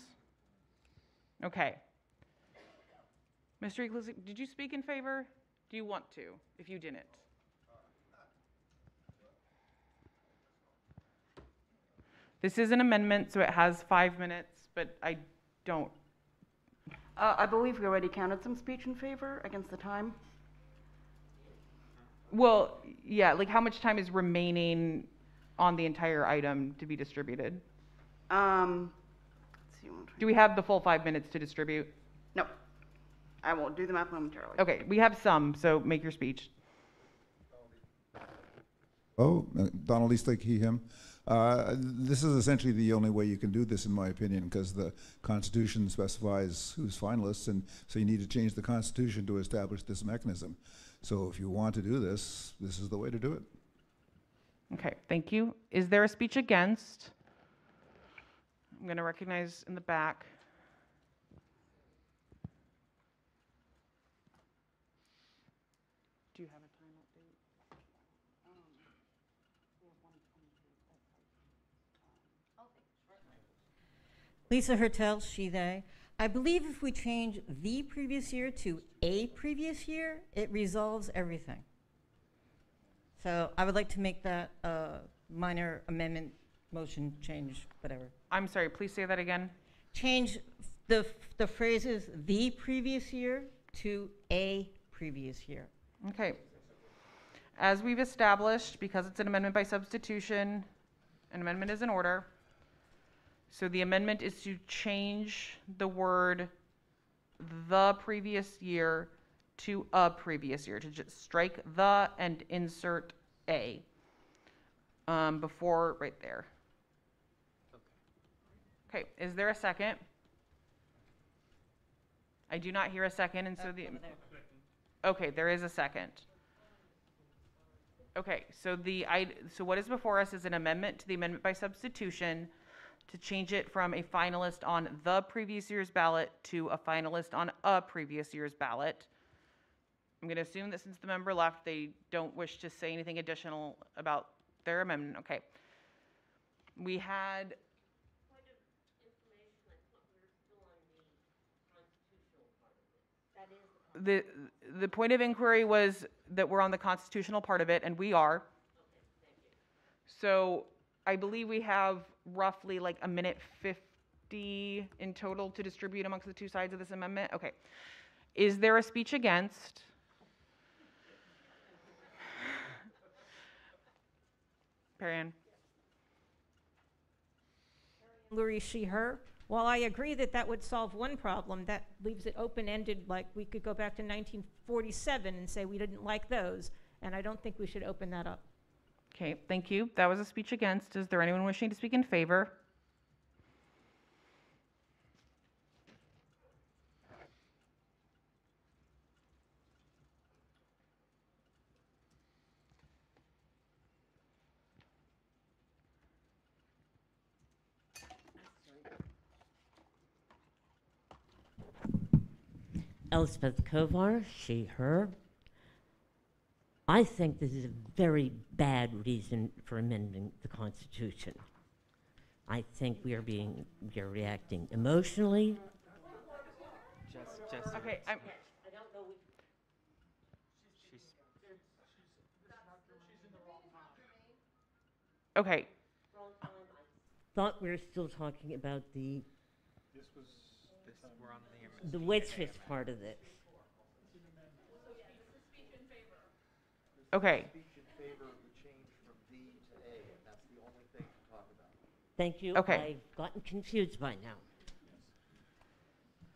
Okay. Mr. Eastlake, did you speak in favor? Do you want to, if you didn't? This is an amendment, so it has five minutes, but I don't, Uh, I believe we already counted some speech in favor against the time. well, yeah, like how much time is remaining on the entire item to be distributed? Um, let's see, one, Do we have the full five minutes to distribute? no, I will do the math momentarily. Okay, we have some, so make your speech. Oh, uh, Donald Eastlake, he, him. Uh, This is essentially the only way you can do this, in my opinion, because the Constitution specifies who's finalists, and so you need to change the Constitution to establish this mechanism. So if you want to do this, this is the way to do it. Okay, thank you. Is there a speech against? I'm going to recognize in the back. Do you have a time update? Lisa Hertel, she, they. I believe if we change the previous year to a previous year, it resolves everything. So I would like to make that a minor amendment, motion, change, whatever. I'm sorry, please say that again. Change the, the phrases the previous year to a previous year. Okay. As we've established, because it's an amendment by substitution, an amendment is in order. So the amendment is to change the word the previous year to a previous year, to just strike the and insert a um, before right there. Okay, is there a second? I do not hear a second, and so the. Okay, there is a second. Okay, so the, I, so what is before us is an amendment to the amendment by substitution to change it from a finalist on the previous year's ballot to a finalist on a previous year's ballot. I'm going to assume that since the member left, they don't wish to say anything additional about their amendment. Okay. We had, the, the point of inquiry was that we're on the constitutional part of it, and we are. So I believe we have roughly like a minute 50 in total to distribute amongst the two sides of this amendment. Okay. Is there a speech against? Perrianne. Lurie, she, her. While I agree that that would solve one problem, that leaves it open-ended, like we could go back to 1947 and say we didn't like those, and I don't think we should open that up. Okay, thank you. That was a speech against. Is there anyone wishing to speak in favor? Elspeth Kovar, she, her. I think this is a very bad reason for amending the Constitution. I think we are being, we are reacting emotionally. Just, just. Okay, I'm. Okay, Thought we were still talking about the, This was. This, we're on the. the WSFS part of this. Okay. Thank you. Okay. I've gotten confused by now.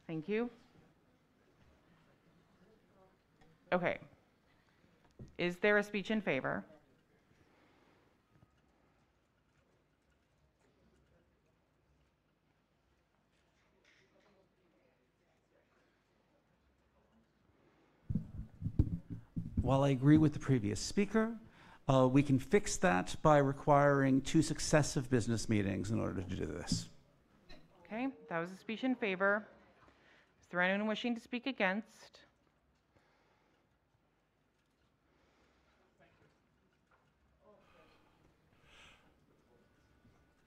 Thank you. Okay. Is there a speech in favor? While I agree with the previous speaker, uh, we can fix that by requiring two successive business meetings in order to do this. Okay, that was a speech in favor. Is there anyone wishing to speak against?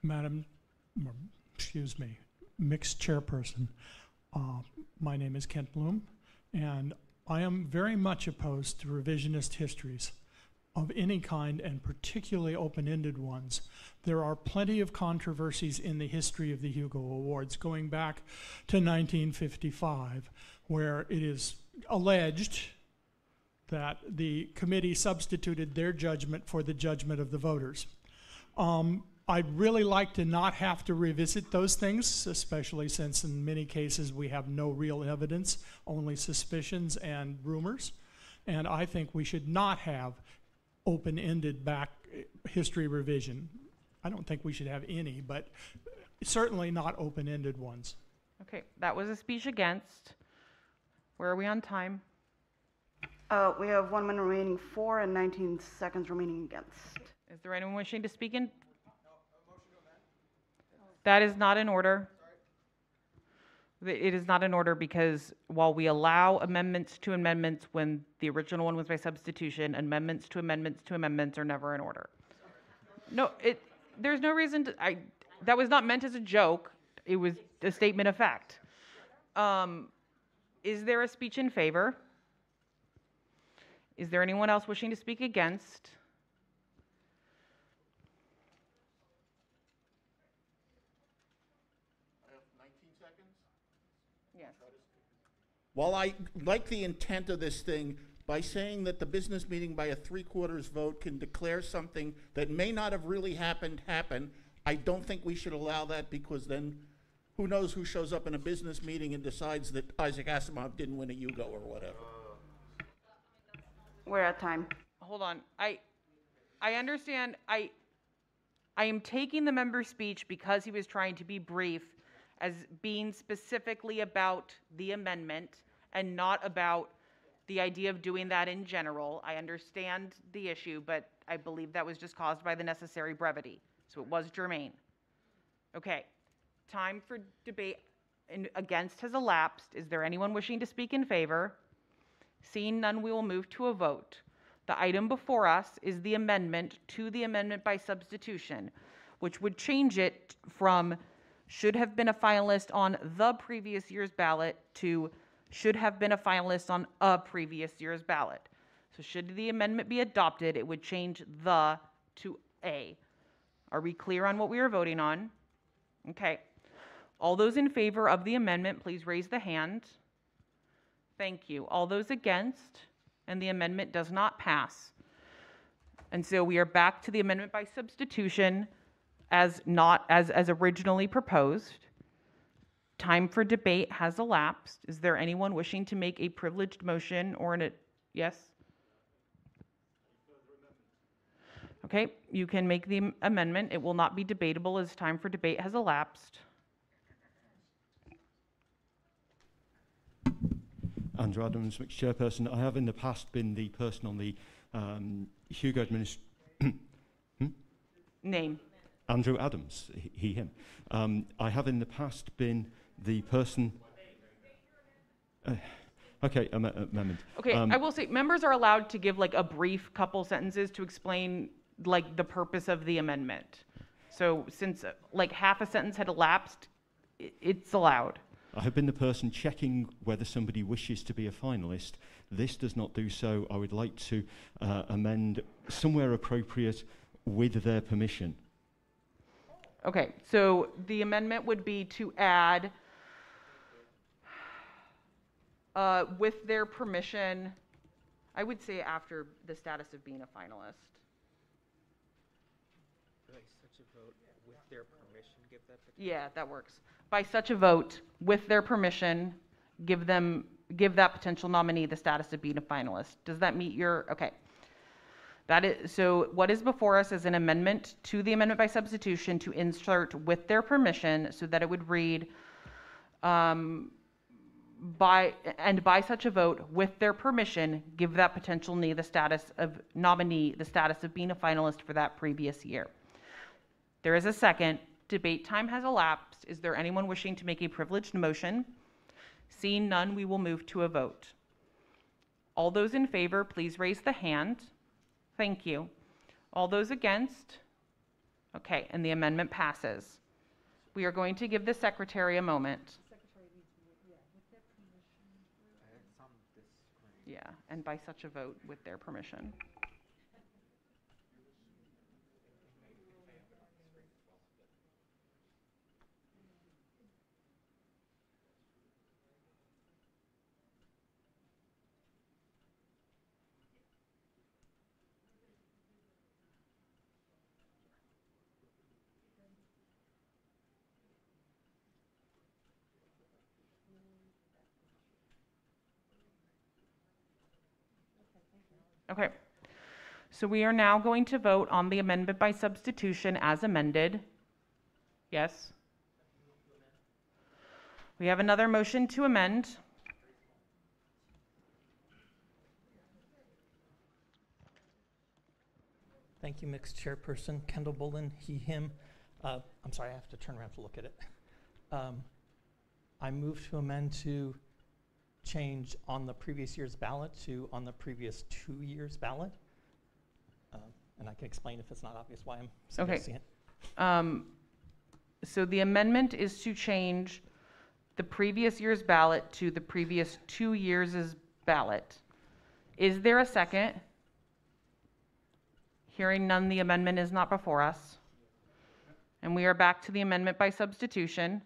Madam, excuse me, mixed chairperson, uh, my name is Kent Bloom, and I am very much opposed to revisionist histories of any kind, and particularly open-ended ones. There are plenty of controversies in the history of the Hugo Awards, going back to 1955, where it is alleged that the committee substituted their judgment for the judgment of the voters. Um, I'd really like to not have to revisit those things, especially since in many cases we have no real evidence, only suspicions and rumors. And I think we should not have open-ended back eh, history revision. I don't think we should have any, but certainly not open-ended ones. Okay, that was a speech against. Where are we on time? Uh, we have one minute remaining for and 19 seconds remaining against. Is there anyone wishing to speak in? That is not in order. It is not in order because while we allow amendments to amendments when the original one was by substitution, amendments to amendments to amendments are never in order. No, it, there's no reason to, I, that was not meant as a joke. It was a statement of fact. Um, is there a speech in favor? Is there anyone else wishing to speak against? Yes. While I like the intent of this thing, by saying that the business meeting by a three-quarters vote can declare something that may not have really happened, happen, I don't think we should allow that because then who knows who shows up in a business meeting and decides that Isaac Asimov didn't win a Hugo or whatever. We're at time. hold on. I, I understand. I, I am taking the member's speech because he was trying to be brief as being specifically about the amendment and not about the idea of doing that in general. I understand the issue, but I believe that was just caused by the necessary brevity. So it was germane. Okay, time for debate in, against has elapsed. Is there anyone wishing to speak in favor? Seeing none, we will move to a vote. The item before us is the amendment to the amendment by substitution, which would change it from should have been a finalist on the previous year's ballot to should have been a finalist on a previous year's ballot. So should the amendment be adopted, it would change the to a. Are we clear on what we are voting on? Okay. All those in favor of the amendment, please raise the hand. Thank you. All those against? And the amendment does not pass. And so we are back to the amendment by substitution as not, as, as originally proposed. Time for debate has elapsed. Is there anyone wishing to make a privileged motion or an, yes? Okay, you can make the amendment. It will not be debatable as time for debate has elapsed. Andrew Adams, Chairperson. I have in the past been the person on the um, Hugo administration. [clears throat] Name. Andrew Adams, he, he him. Um, I have in the past been the person. Uh, okay, am- amendment. Okay, Um, I will say, members are allowed to give like a brief couple sentences to explain like the purpose of the amendment. So since uh, like half a sentence had elapsed, i- it's allowed. I have been the person checking whether somebody wishes to be a finalist. This does not do so. I would like to uh, amend somewhere appropriate with their permission. Okay, so the amendment would be to add, uh, with their permission, I would say after the status of being a finalist. By such a vote, with their permission, give that. Yeah, that works. By such a vote, with their permission, give them, give that potential nominee the status of being a finalist. Does that meet your, okay. That is, so what is before us is an amendment to the amendment by substitution to insert with their permission so that it would read, um, by, and by such a vote, with their permission, give that potential nominee the status of nominee, the status of being a finalist for that previous year. There is a second. Debate time has elapsed. Is there anyone wishing to make a privileged motion? Seeing none, we will move to a vote. All those in favor, please raise the hand. Thank you. All those against? Okay, and the amendment passes. We are going to give the secretary a moment. Yeah, and by such a vote with their permission. Okay. So we are now going to vote on the amendment by substitution as amended. Yes? We have another motion to amend. Thank you, mixed chairperson. Kendall Bolin, he, him. Uh, I'm sorry, I have to turn around to look at it. Um, I move to amend to change on the previous year's ballot to on the previous two years' ballot. Uh, And I can explain if it's not obvious why I'm suggesting it. Um, So the amendment is to change the previous year's ballot to the previous two years' ballot. Is there a second? Hearing none, the amendment is not before us. And we are back to the amendment by substitution.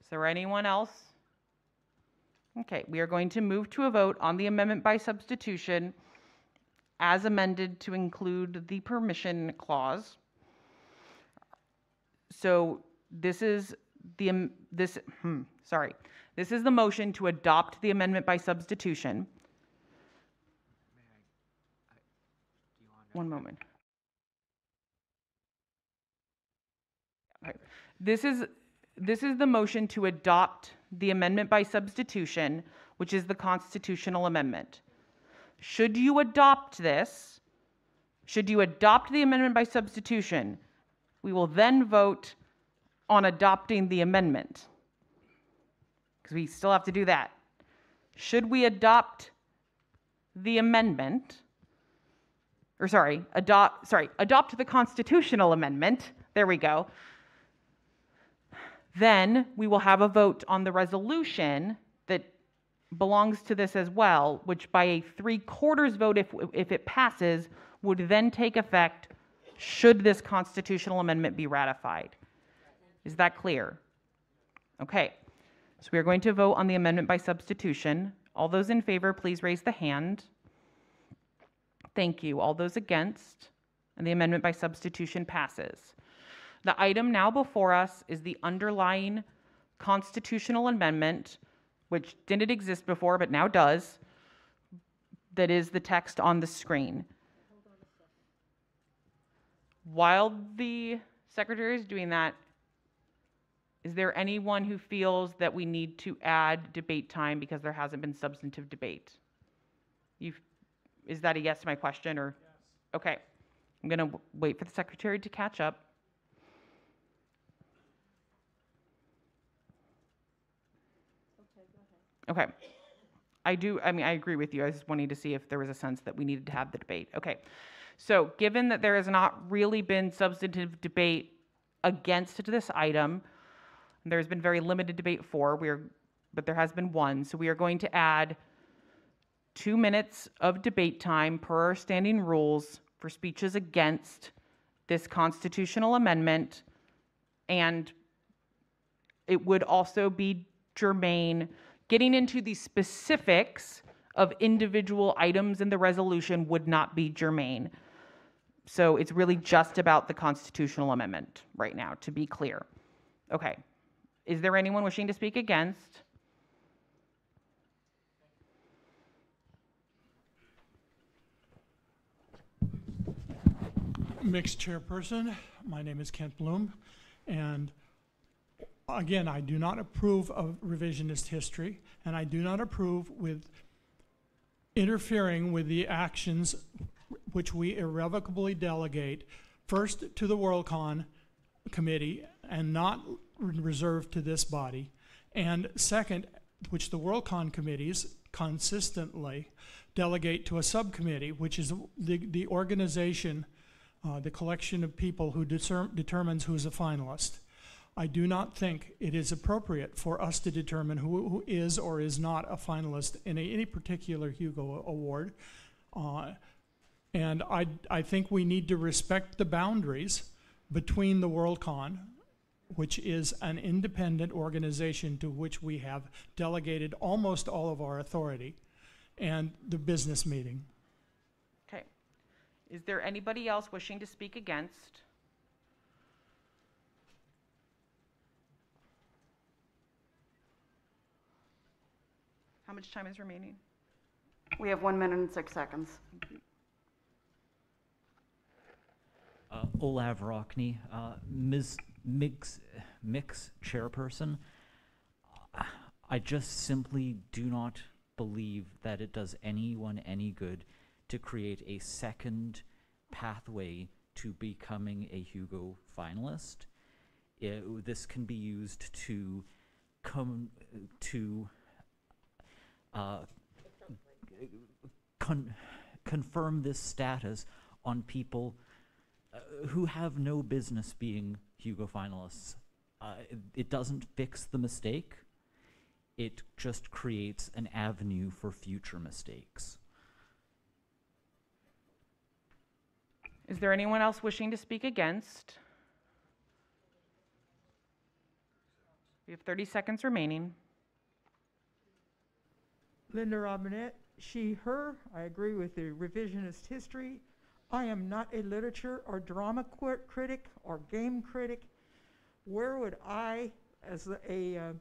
Is there anyone else? Okay, we are going to move to a vote on the amendment by substitution as amended to include the permission clause. So this is the, am- this, hmm, sorry. This is the motion to adopt the amendment by substitution. One moment. This is, this is the motion to adopt the amendment by substitution, which is the constitutional amendment. Should you adopt this, should you adopt the amendment by substitution, we will then vote on adopting the amendment. Because we still have to do that. Should we adopt the amendment, or sorry, adopt, sorry, adopt the constitutional amendment, there we go, then we will have a vote on the resolution that belongs to this as well, which by a three quarters vote, if, if it passes, would then take effect should this constitutional amendment be ratified. Is that clear? Okay, so we are going to vote on the amendment by substitution. All those in favor, please raise the hand. Thank you. All those against? And the amendment by substitution passes. The item now before us is the underlying constitutional amendment, which didn't exist before but now does, that is the text on the screen. While the secretary is doing that, is there anyone who feels that we need to add debate time because there hasn't been substantive debate? You've, is that a yes to my question or? Okay, I'm gonna wait for the secretary to catch up. Okay. I do, I mean, I agree with you. I was just wanting to see if there was a sense that we needed to have the debate. Okay. So, given that there has not really been substantive debate against this item, there's been very limited debate for, we are, but there has been one. So, we are going to add two minutes of debate time per our standing rules for speeches against this constitutional amendment. And it would also be germane, getting into the specifics of individual items in the resolution would not be germane. So it's really just about the constitutional amendment right now, to be clear. Okay. Is there anyone wishing to speak against? Mixed chairperson, my name is Kent Bloom, and again, I do not approve of revisionist history, and I do not approve with interfering with the actions which we irrevocably delegate, first to the WorldCon committee and not reserved to this body, and second, which the WorldCon committees consistently delegate to a subcommittee, which is the, the organization, uh, the collection of people who determines who is a finalist. I do not think it is appropriate for us to determine who, who is or is not a finalist in a, any particular Hugo Award. Uh, and I, I think we need to respect the boundaries between the WorldCon, which is an independent organization to which we have delegated almost all of our authority, and the business meeting. Okay. Is there anybody else wishing to speak against? How much time is remaining? We have one minute and six seconds. Uh, Olav Rokne, uh, Ms. Mix, Mix chairperson. I just simply do not believe that it does anyone any good to create a second pathway to becoming a Hugo finalist. It- this can be used to come to uh, con- confirm this status on people uh, who have no business being Hugo finalists. Uh, it, it doesn't fix the mistake. It just creates an avenue for future mistakes. Is there anyone else wishing to speak against? We have 30 seconds remaining. Linda Robinett, she, her. I agree with the revisionist history. I am not a literature or drama qu- critic or game critic. Where would I, as a, a uh,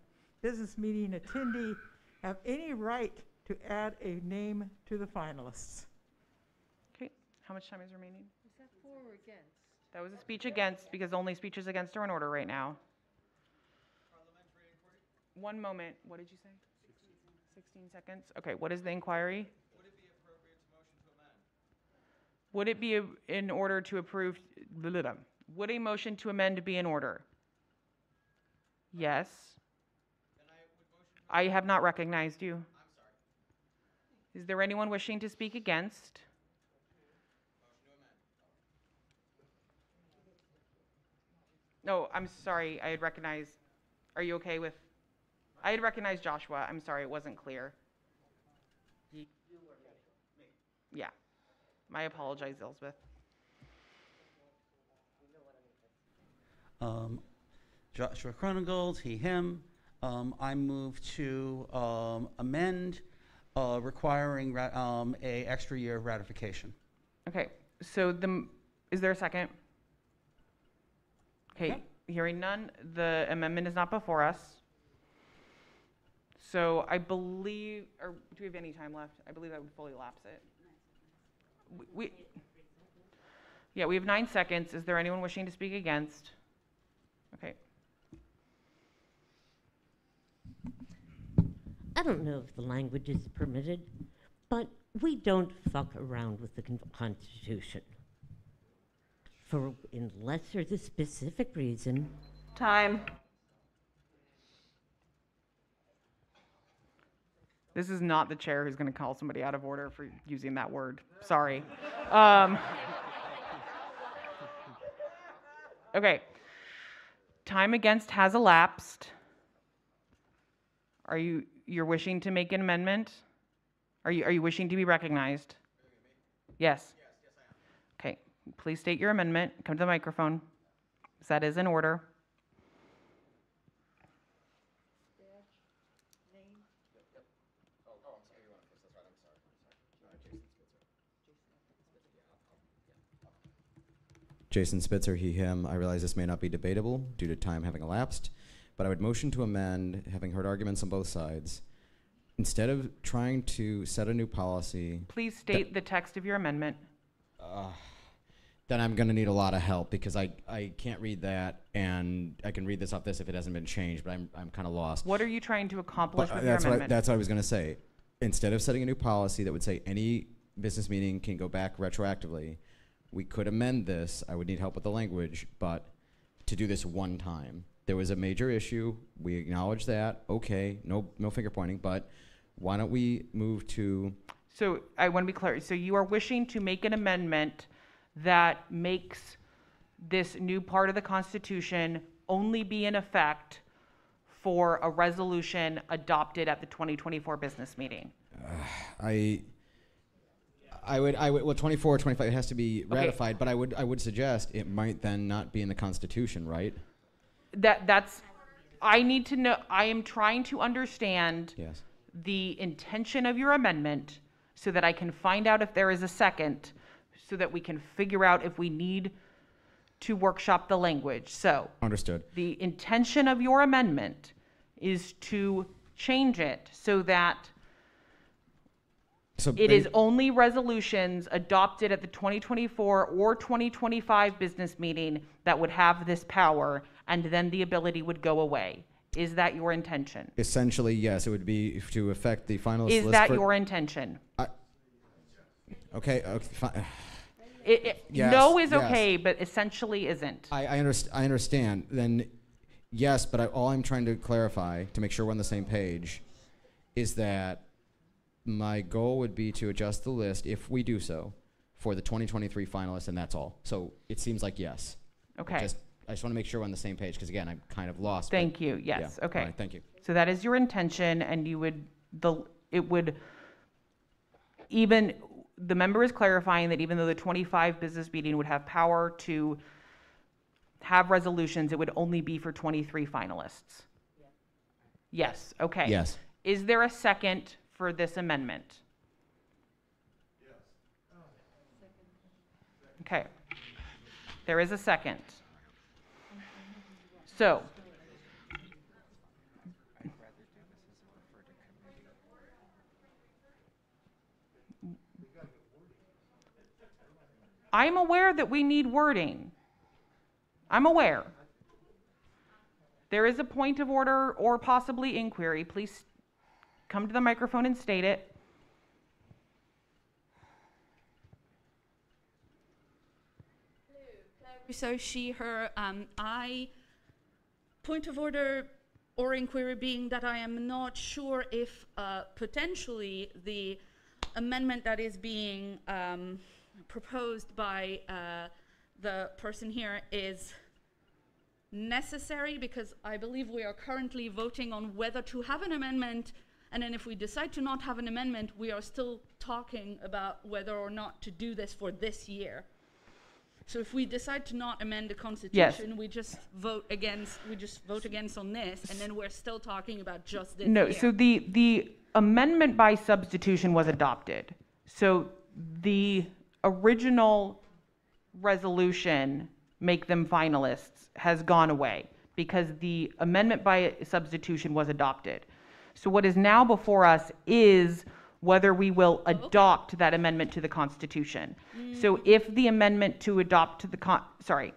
business meeting attendee, have any right to add a name to the finalists? Okay, how much time is remaining? Is that for or against? That was a speech against, because only speeches against are in order right now. One moment, what did you say? 16 seconds? Okay, what is the inquiry? Would it be a- in order to approve, blah, blah, would a motion to amend be in order? Yes. I have not recognized you. I'm sorry. Is there anyone wishing to speak against? No, I'm sorry, I had recognized, are you okay with, I had recognized Joshua. I'm sorry, it wasn't clear. Yeah. My apologies, Elizabeth. Um, Joshua Kronengold, he, him. Um, I move to um, amend uh, requiring ra- um, a extra year of ratification. Okay, so the, m- is there a second? Okay, hearing none, the amendment is not before us. So I believe, or do we have any time left? I believe that would fully lapse it. We- We, yeah, we have nine seconds. Is there anyone wishing to speak against? Okay, I don't know if the language is permitted, but we don't fuck around with the con- Constitution. For unless there's a specific reason, Time. This is not the chair who's gonna call somebody out of order for using that word. Sorry. Um, Okay. Time against has elapsed. Are you, you're wishing to make an amendment? Are you, are you wishing to be recognized? Yes? Okay, please state your amendment. Come to the microphone. That is in order. Jason Spitzer, he, him. I realize this may not be debatable due to time having elapsed, but I would motion to amend, having heard arguments on both sides. Instead of trying to set a new policy, Please state the text of your amendment. uh, then I'm going to need a lot of help because I, I can't read that, and I can read this off this if it hasn't been changed, but I'm, I'm kind of lost. What are you trying to accomplish But, uh, with your that's what I, amendment? that's what I was going to say. Instead of setting a new policy that would say any business meeting can go back retroactively, we could amend this. I would need help with the language, but to do this one time. There was a major issue. We acknowledge that. Okay, no no finger pointing, but why don't we move to So I want to be clear. So you are wishing to make an amendment that makes this new part of the Constitution only be in effect for a resolution adopted at the 2024 business meeting? Uh, I I would I would well 24 or 25 it has to be ratified, but I would I would suggest it might then not be in the constitution, right? That, that's, I need to know, I am trying to understand Yes. the intention of your amendment so that I can find out if there is a second, so that we can figure out if we need to workshop the language. So, Understood. the intention of your amendment is to change it so that So it is only resolutions adopted at the 2024 or 2025 business meeting that would have this power, and then the ability would go away. Is that your intention? Essentially, yes, it would be to affect the finalist Is list that for- your intention? Okay, uh, okay, fine. Uh, it, it, Yes, no is yes. okay, but essentially isn't. I, I, underst- I understand. Then, yes, but I, all I'm trying to clarify to make sure we're on the same page is that my goal would be to adjust the list if we do so for the 2023 finalists, and that's all. So it seems like yes. Okay. Just, I just want to make sure we're on the same page because again, I'm kind of lost. but- Thank you, yeah, yes, all okay. right, thank you. So that is your intention, and you would, the, it would, even, the member is clarifying that even though the 25 business meeting would have power to have resolutions, it would only be for 23 finalists? Yes, okay. Yes. Is there a second for this amendment? Okay. There is a second. So, I'm aware that we need wording. I'm aware. There is a point of order or possibly inquiry. Please come to the microphone and state it. So she, her, um, I, point of order or inquiry being that I am not sure if uh, potentially the amendment that is being um, proposed by uh, the person here is necessary because I believe we are currently voting on whether to have an amendment And then if we decide to not have an amendment, we are still talking about whether or not to do this for this year. So if we decide to not amend the constitution, we just vote against, we just vote against on this, and then we're still talking about just this No, year. so the, the amendment by substitution was adopted. So the original resolution, make them finalists, has gone away because the amendment by substitution was adopted. So what is now before us is whether we will oh. adopt that amendment to the Constitution. So mm. if the amendment to adopt to the con, sorry,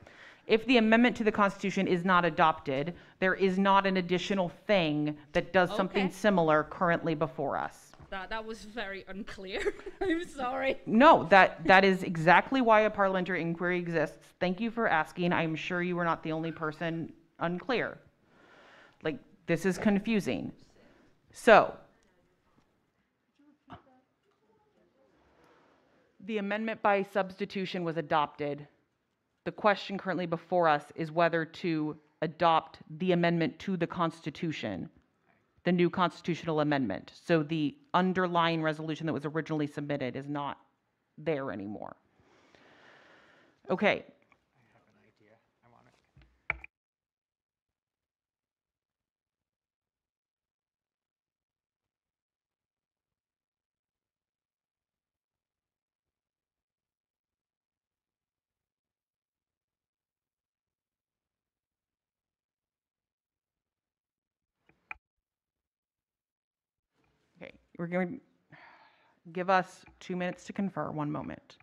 if the amendment to the Constitution is not adopted, there is not an additional thing that does something Okay. similar currently before us. That, that was very unclear. [laughs] I'm sorry. No, that, that is exactly why a parliamentary inquiry exists. Thank you for asking. I'm sure you were not the only person unclear. Like, this is confusing. So, the amendment by substitution was adopted. The question currently before us is whether to adopt the amendment to the Constitution, the new constitutional amendment. So the underlying resolution that was originally submitted is not there anymore. Okay. We're going to give us two minutes to confer, one moment.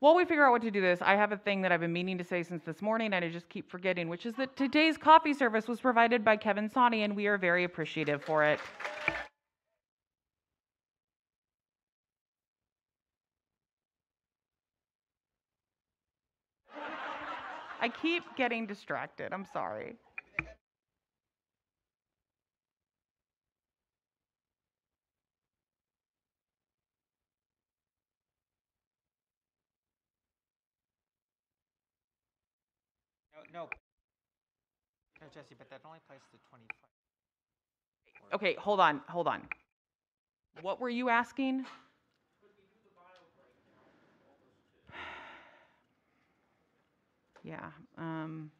While we figure out what to do this, I have a thing that I've been meaning to say since this morning and I just keep forgetting, which is that today's coffee service was provided by Kevin Sani and we are very appreciative for it. I keep getting distracted. I'm sorry. Jesse, but that only applies to twenty-five. Okay, hold on, hold on. What were you asking? [sighs] Yeah, um,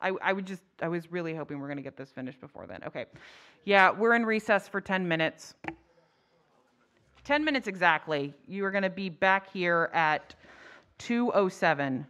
I, I would just, I was really hoping we're gonna get this finished before then. Okay. Yeah, we're in recess for ten minutes. Ten minutes exactly. You are gonna be back here at two oh seven.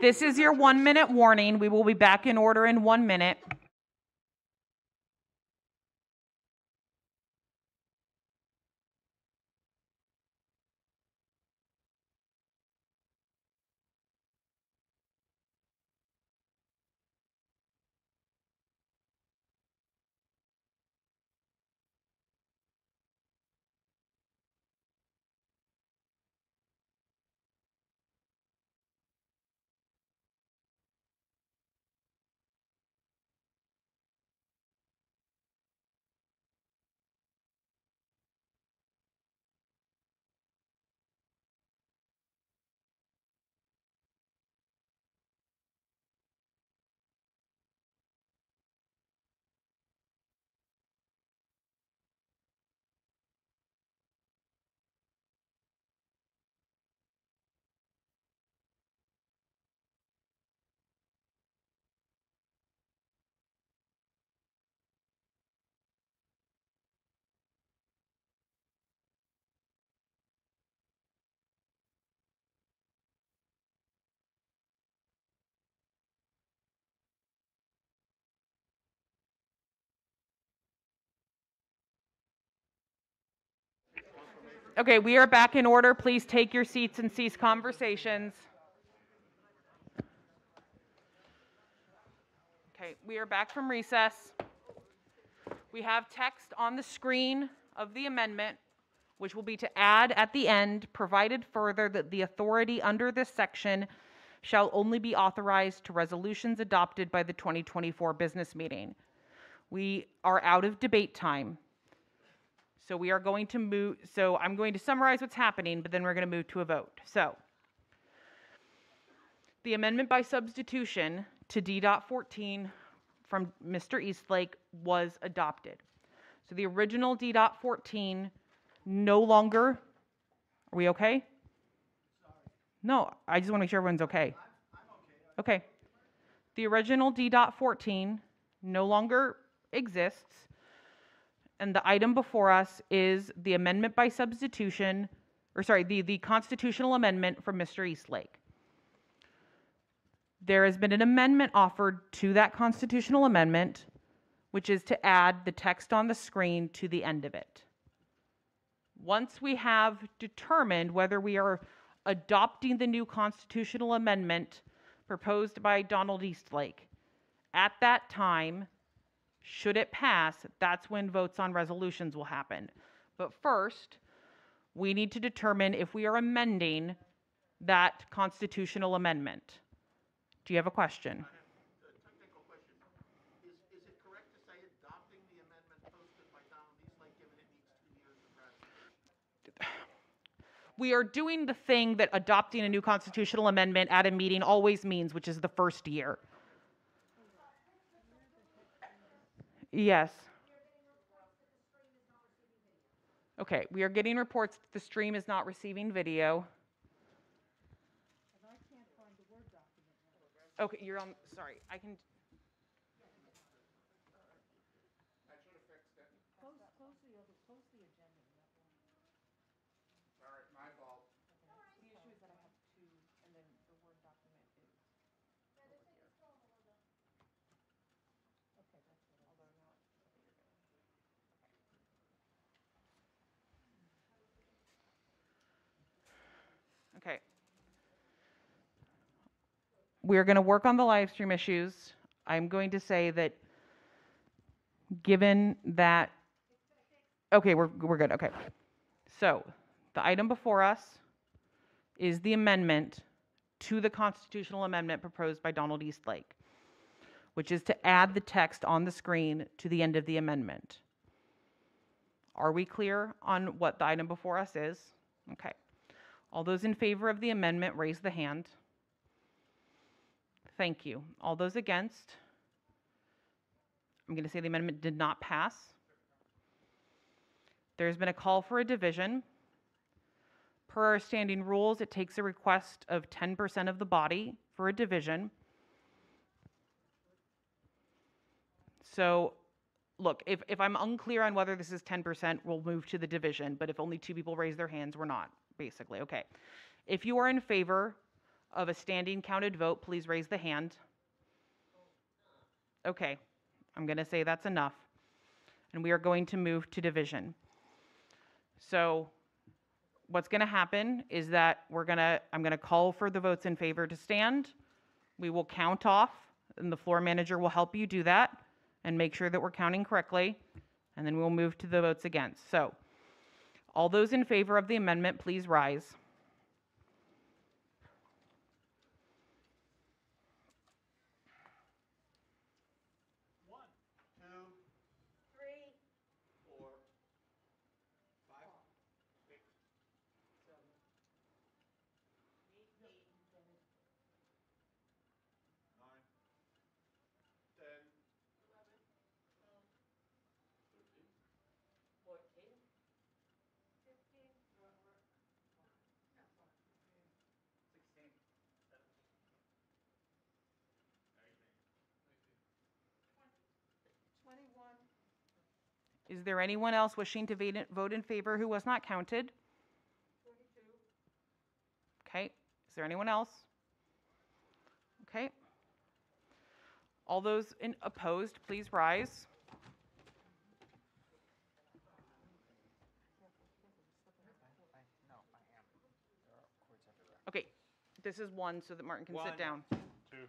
This is your one-minute warning. We will be back in order in one minute. Okay, we are back in order. Please take your seats and cease conversations. Okay, we are back from recess. We have text on the screen of the amendment, which will be to add at the end, provided further that the authority under this section shall only be authorized to resolutions adopted by the 2024 business meeting. We are out of debate time. So we are going to move, so I'm going to summarize what's happening, but then we're going to move to a vote. So the amendment by substitution to D dot 14 from Mr. Eastlake was adopted. So the original D dot 14 no longer, are we okay? No, I just want to make sure everyone's okay. Okay. The original D dot 14 no longer exists. And the item before us is the amendment by substitution, or sorry, the, the constitutional amendment from Mr. Eastlake. There has been an amendment offered to that constitutional amendment, which is to add the text on the screen to the end of it. Once we have determined whether we are adopting the new constitutional amendment proposed by Donald Eastlake, at that time, should it pass, that's when votes on resolutions will happen. But first, we need to determine if we are amending that constitutional amendment. Do you have a question? We are doing the thing that adopting a new constitutional amendment at a meeting always means, which is the first year. Yes. Okay, we are getting reports that the stream is not receiving video. Okay, you're on, sorry, I can. Okay. We're going to work on the live stream issues. I'm going to say that given that, okay, we're, we're good, okay. So, the item before us is the amendment to the constitutional amendment proposed by Donald Eastlake, which is to add the text on the screen to the end of the amendment. Are we clear on what the item before us is? Okay. All those in favor of the amendment, raise the hand. Thank you. All those against? I'm going to say the amendment did not pass. There's been a call for a division. Per our standing rules, it takes a request of 10% of the body for a division. So, look, if, if I'm unclear on whether this is 10%, we'll move to the division. But if only two people raise their hands, we're not, basically. Okay. If you are in favor of a standing counted vote, please raise the hand. Okay, I'm going to say that's enough. And we are going to move to division. So what's going to happen is that we're going to, I'm going to call for the votes in favor to stand. We will count off, and the floor manager will help you do that and make sure that we're counting correctly. And then we'll move to the votes against. So all those in favor of the amendment, please rise. Is there anyone else wishing to va- vote in favor who was not counted? Okay, is there anyone else? Okay. All those in opposed, please rise. Okay, this is one so that Martin can sit down. Two.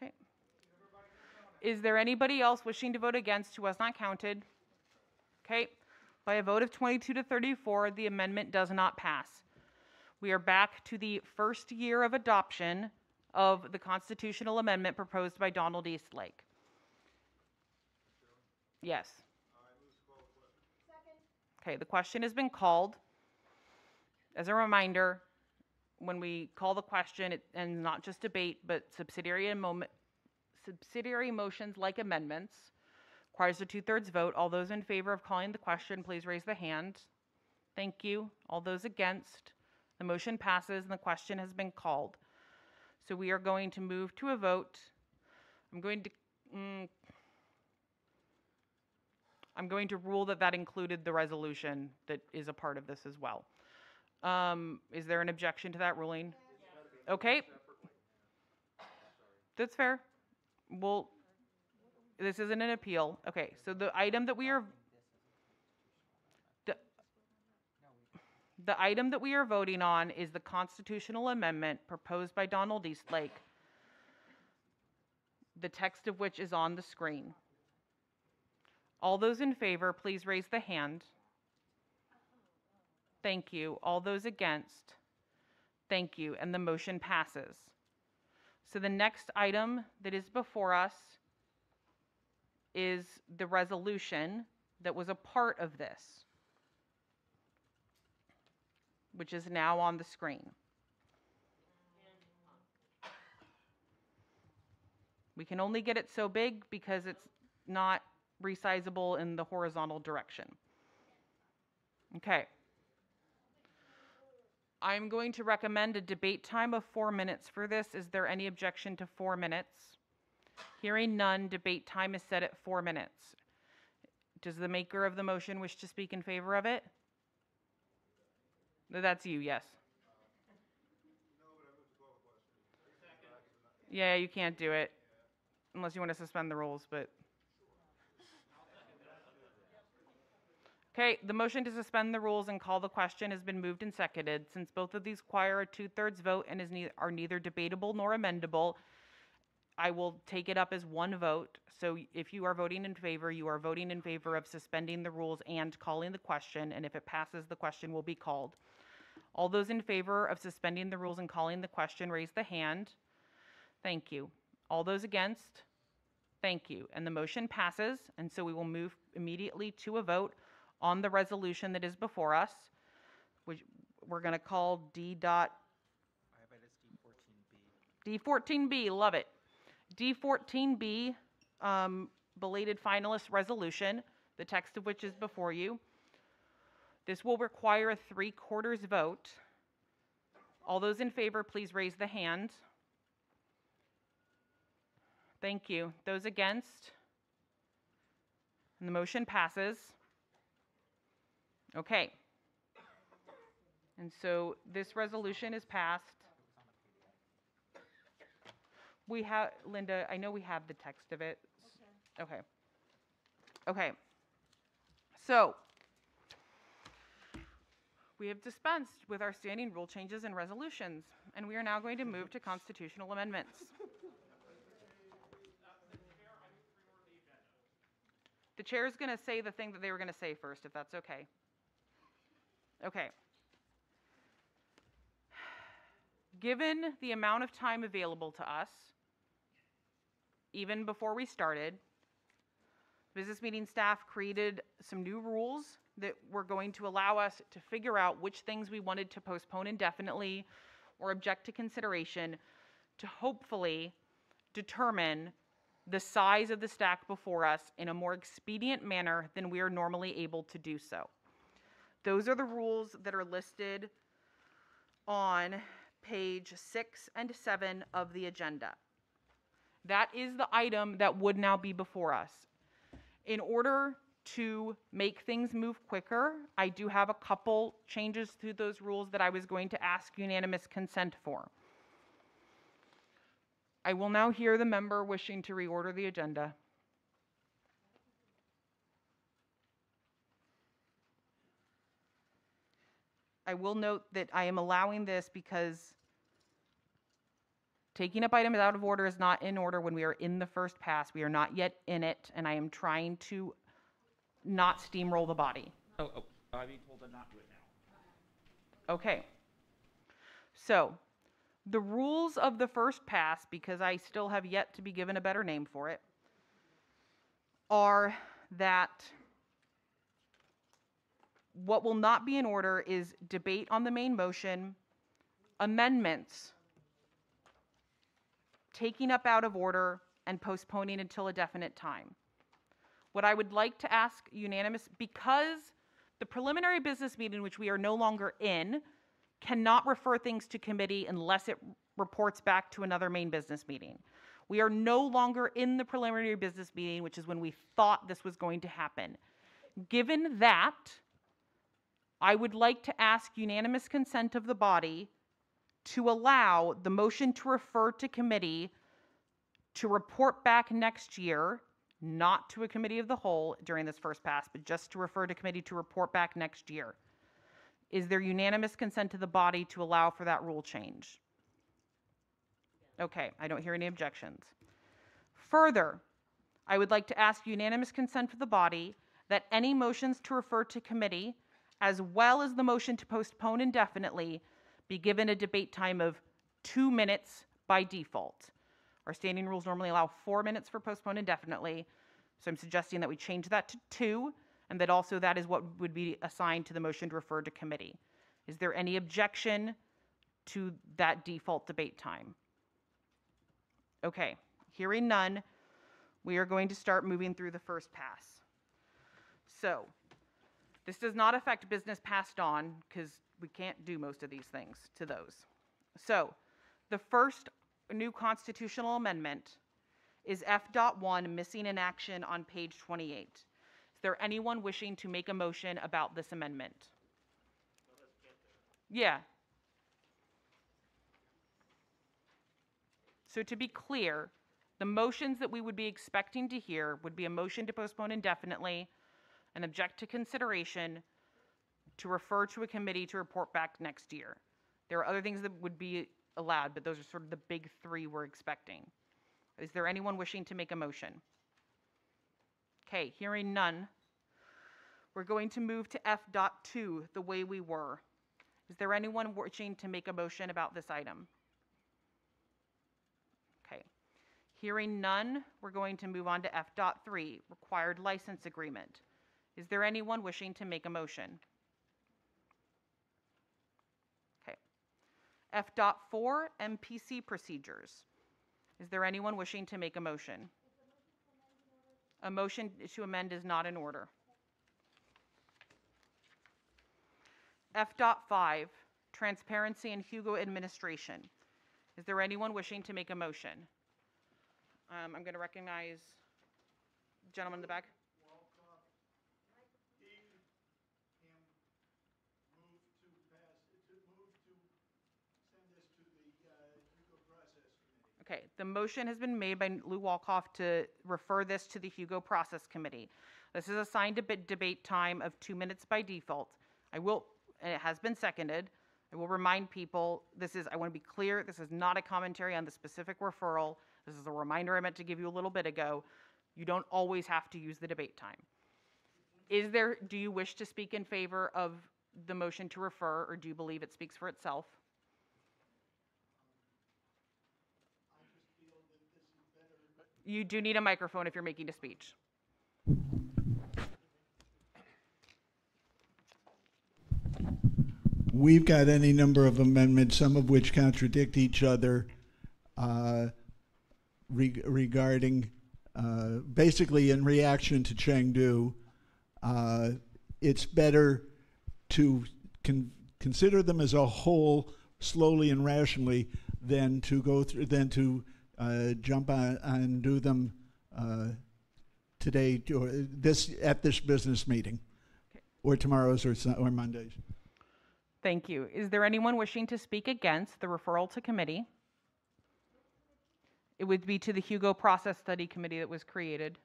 Okay. Is there anybody else wishing to vote against who was not counted? Okay. By a vote of 22 to 34, the amendment does not pass. We are back to the first year of adoption of the constitutional amendment proposed by Donald Eastlake. Yes. Okay, the question has been called. As a reminder, when we call the question, it, and not just debate, but subsidiary and moment, subsidiary motions like amendments, requires a two-thirds vote. All those in favor of calling the question, please raise the hand. Thank you. All those against, the motion passes and the question has been called. So we are going to move to a vote. I'm going to, mm, I'm going to rule that that included the resolution that is a part of this as well. Um, is there an objection to that ruling? Okay. That's fair. Well, this isn't an appeal. Okay, so the item that we are, the, the item that we are voting on is the constitutional amendment proposed by Donald Eastlake, the text of which is on the screen. All those in favor, please raise the hand. Thank you. All those against? Thank you. And the motion passes. So the next item that is before us is the resolution that was a part of this, which is now on the screen. We can only get it so big because it's not resizable in the horizontal direction. Okay. I'm going to recommend a debate time of four minutes for this. Is there any objection to four minutes? Hearing none, debate time is set at four minutes. Does the maker of the motion wish to speak in favor of it? That's you, yes. Yeah, you can't do it unless you want to suspend the rules, but. Okay, the motion to suspend the rules and call the question has been moved and seconded. Since both of these require a two-thirds vote and is are neither debatable nor amendable, I will take it up as one vote. So if you are voting in favor, you are voting in favor of suspending the rules and calling the question, and if it passes, the question will be called. All those in favor of suspending the rules and calling the question, raise the hand. Thank you. All those against? Thank you. And the motion passes, and so we will move immediately to a vote on the resolution that is before us, which we're going to call D dot I bet it's D fourteen B. D14B, love it. D14B, um, belated finalist resolution, the text of which is before you. This will require a three-quarters vote. All those in favor, please raise the hand. Thank you. Those against? And the motion passes. Okay. And so this resolution is passed. We have, Linda, I know we have the text of it. Okay. Okay. So, we have dispensed with our standing rule changes and resolutions, and we are now going to move to constitutional amendments. The chair is going to say the thing that they were going to say first, if that's okay. Okay. Given the amount of time available to us, even before we started, business meeting staff created some new rules that were going to allow us to figure out which things we wanted to postpone indefinitely or object to consideration to hopefully determine the size of the stack before us in a more expedient manner than we are normally able to do so. Those are the rules that are listed on page six and seven of the agenda. That is the item that would now be before us. In order to make things move quicker, I do have a couple changes to those rules that I was going to ask unanimous consent for. I will now hear the member wishing to reorder the agenda. I will note that I am allowing this because taking up items out of order is not in order when we are in the first pass. We are not yet in it, and I am trying to not steamroll the body. Oh, oh, I'm being told to not do it now. Okay. So, the rules of the first pass, because I still have yet to be given a better name for it, are that what will not be in order is debate on the main motion, amendments, taking up out of order, and postponing until a definite time. What I would like to ask unanimous, because the preliminary business meeting, which we are no longer in, cannot refer things to committee unless it reports back to another main business meeting. We are no longer in the preliminary business meeting, which is when we thought this was going to happen. Given that, I would like to ask unanimous consent of the body to allow the motion to refer to committee to report back next year, not to a committee of the whole during this first pass, but just to refer to committee to report back next year. Is there unanimous consent to the body to allow for that rule change? Okay, I don't hear any objections. Further, I would like to ask unanimous consent of the body that any motions to refer to committee, as well as the motion to postpone indefinitely, be given a debate time of two minutes by default. Our standing rules normally allow four minutes for postpone indefinitely, so I'm suggesting that we change that to two, and that also that is what would be assigned to the motion to refer to committee. Is there any objection to that default debate time? Okay, hearing none, we are going to start moving through the first pass. So, this does not affect business passed on because we can't do most of these things to those. So, the first new constitutional amendment is F.1 missing in action on page 28. Is there anyone wishing to make a motion about this amendment? Yeah. So to be clear, the motions that we would be expecting to hear would be a motion to postpone indefinitely, an object to consideration, to refer to a committee to report back next year. There are other things that would be allowed, but those are sort of the big three we're expecting. Is there anyone wishing to make a motion? Okay, hearing none. We're going to move to F.2, the way we were. Is there anyone wishing to make a motion about this item? Okay. Hearing none, we're going to move on to F dot three, required license agreement. Is there anyone wishing to make a motion? Okay. F dot four, MPC procedures. Is there anyone wishing to make a motion? A motion to amend is not in order. F dot five, transparency and Hugo administration. Is there anyone wishing to make a motion? Um, I'm going to recognize gentleman in the back. Okay, the motion has been made by Lew Wolkoff to refer this to the Hugo Process Committee. This is assigned a bit debate time of two minutes by default. I will, and it has been seconded. I will remind people, this is, I want to be clear, this is not a commentary on the specific referral. This is a reminder I meant to give you a little bit ago. You don't always have to use the debate time. Is there, do you wish to speak in favor of the motion to refer, or do you believe it speaks for itself? You do need a microphone if you're making a speech. We've got any number of amendments, some of which contradict each other uh, reg- regarding, uh, basically in reaction to Chengdu. Uh, it's better to con- consider them as a whole slowly and rationally than to go through, than to uh, jump on and do them uh, today or this at this business meeting, or tomorrow's or, or Monday's. Thank you. Is there anyone wishing to speak against the referral to committee? It would be to the Hugo Process Study Committee that was created.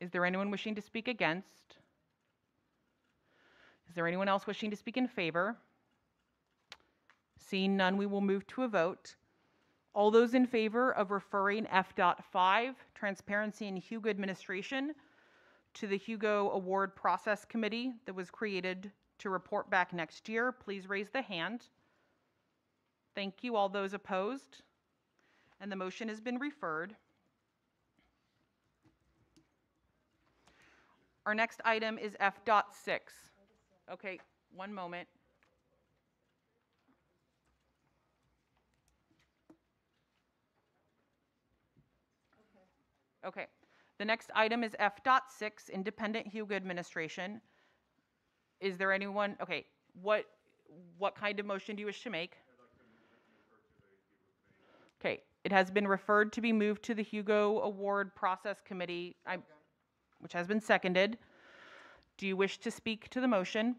Is there anyone wishing to speak against? Is there anyone else wishing to speak in favor? Seeing none, we will move to a vote. All those in favor of referring F.5, Transparency and Hugo Administration, to the Hugo Award Process Committee that was created to report back next year, please raise the hand. Thank you. All those opposed? And the motion has been referred. Our next item is F.6. Okay, one moment. Okay. The next item is F.6, Independent Hugo Administration. Is there anyone, okay, what, what kind of motion do you wish to make? Okay, it has been referred to be moved to the Hugo Award Process Committee, I, which has been seconded. Do you wish to speak to the motion?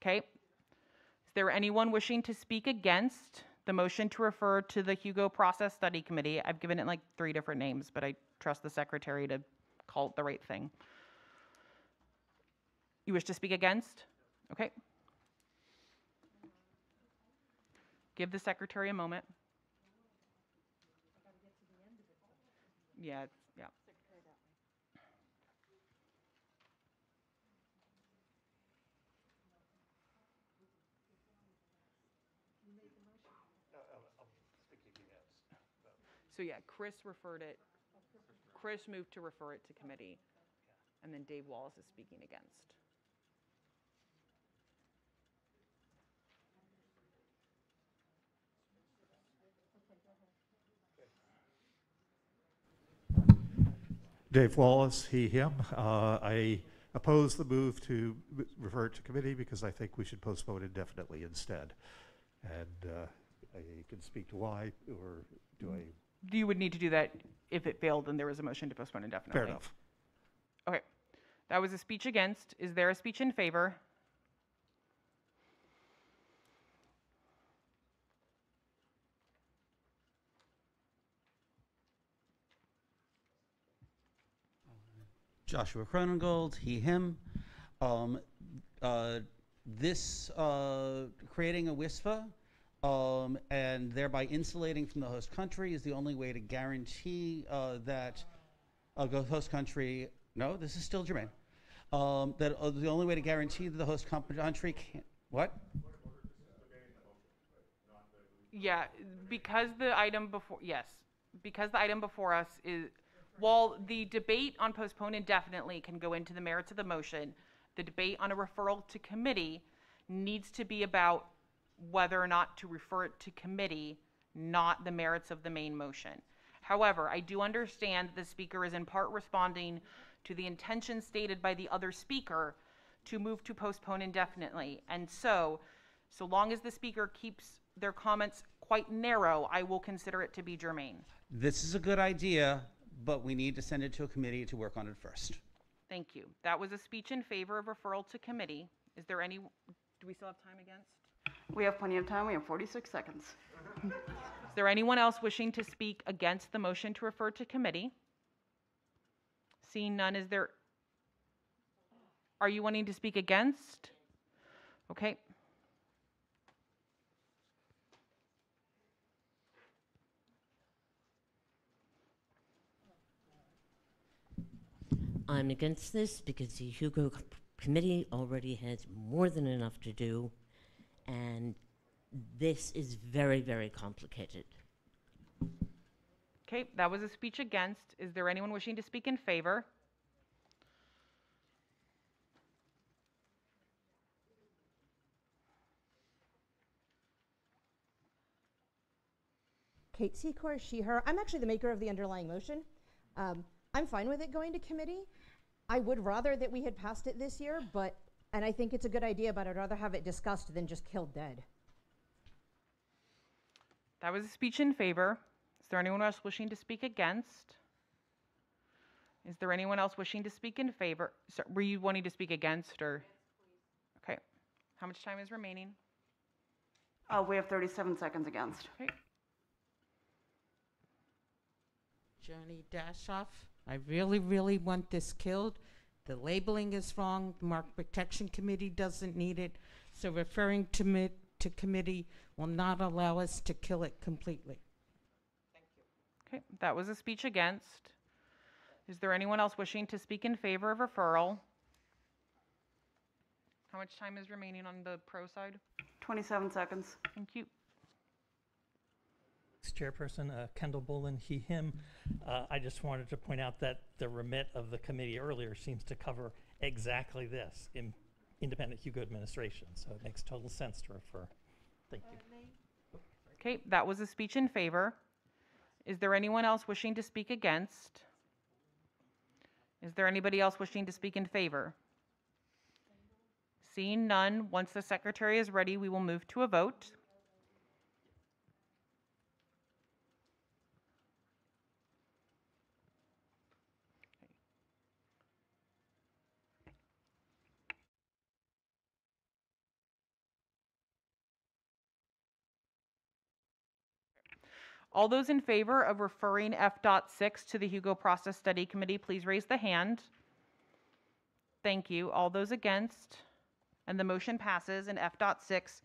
Okay. Is there anyone wishing to speak against the motion to refer to the Hugo Process Study Committee? I've given it like three different names, but I trust the secretary to call it the right thing. You wish to speak against? Okay. Give the secretary a moment. Yeah, it's- yeah. So yeah, Chris referred it, Chris moved to refer it to committee, and then Dave Wallace is speaking against. Dave Wallace, he, him. Uh, I oppose the move to refer it to committee because I think we should postpone indefinitely instead. And uh, I can speak to why, or do I? You would need to do that if it failed and there was a motion to postpone indefinitely. Fair enough. Okay. That was a speech against. Is there a speech in favor? Joshua Kronengold, he, him. Um, uh, this, uh, creating a WSFS um, and thereby insulating from the host country is the only way to guarantee uh, that a host country, no, this is still germane, um, that uh, the only way to guarantee that the host country can't, what? Yeah, because the item before, yes, because the item before us is, while the debate on postpone indefinitely can go into the merits of the motion, the debate on a referral to committee needs to be about whether or not to refer it to committee, not the merits of the main motion. However, I do understand the speaker is in part responding to the intention stated by the other speaker to move to postpone indefinitely. And so, so long as the speaker keeps their comments quite narrow, I will consider it to be germane. This is a good idea, but we need to send it to a committee to work on it first. Thank you. That was a speech in favor of referral to committee. Is there any, do we still have time against? We have plenty of time. We have 46 seconds. Is there anyone else wishing to speak against the motion to refer to committee? Seeing none, is there, are you wanting to speak against? Okay. I'm against this because the Hugo Committee already has more than enough to do, and this is very, very complicated. Okay, that was a speech against. Is there anyone wishing to speak in favor? Kate Secor, she, her. I'm actually the maker of the underlying motion. Um, I'm fine with it going to committee. I would rather that we had passed it this year, but, and I think it's a good idea, but I'd rather have it discussed than just killed dead. That was a speech in favor. Is there anyone else wishing to speak against? Is there anyone else wishing to speak in favor? So, were you wanting to speak against or? Okay. How much time is remaining? Uh, we have 37 seconds against. Okay. Joni Dashoff. I really, really want this killed. The labeling is wrong. The Mark Protection Committee doesn't need it. So referring to mi- to committee will not allow us to kill it completely. Thank you. Okay, that was a speech against. Is there anyone else wishing to speak in favor of referral? How much time is remaining on the pro side? 27 seconds. Thank you. Chairperson uh, Kendall Bullen, he, him. Uh, I just wanted to point out that the remit of the committee earlier seems to cover exactly this, in independent Hugo administration. So it makes total sense to refer. Thank you. Okay, that was a speech in favor. Is there anyone else wishing to speak against? Is there anybody else wishing to speak in favor? Seeing none, once the secretary is ready, we will move to a vote. All those in favor of referring F.6 to the Hugo Process Study Committee, please raise the hand. Thank you. All those against? And the motion passes, and F.6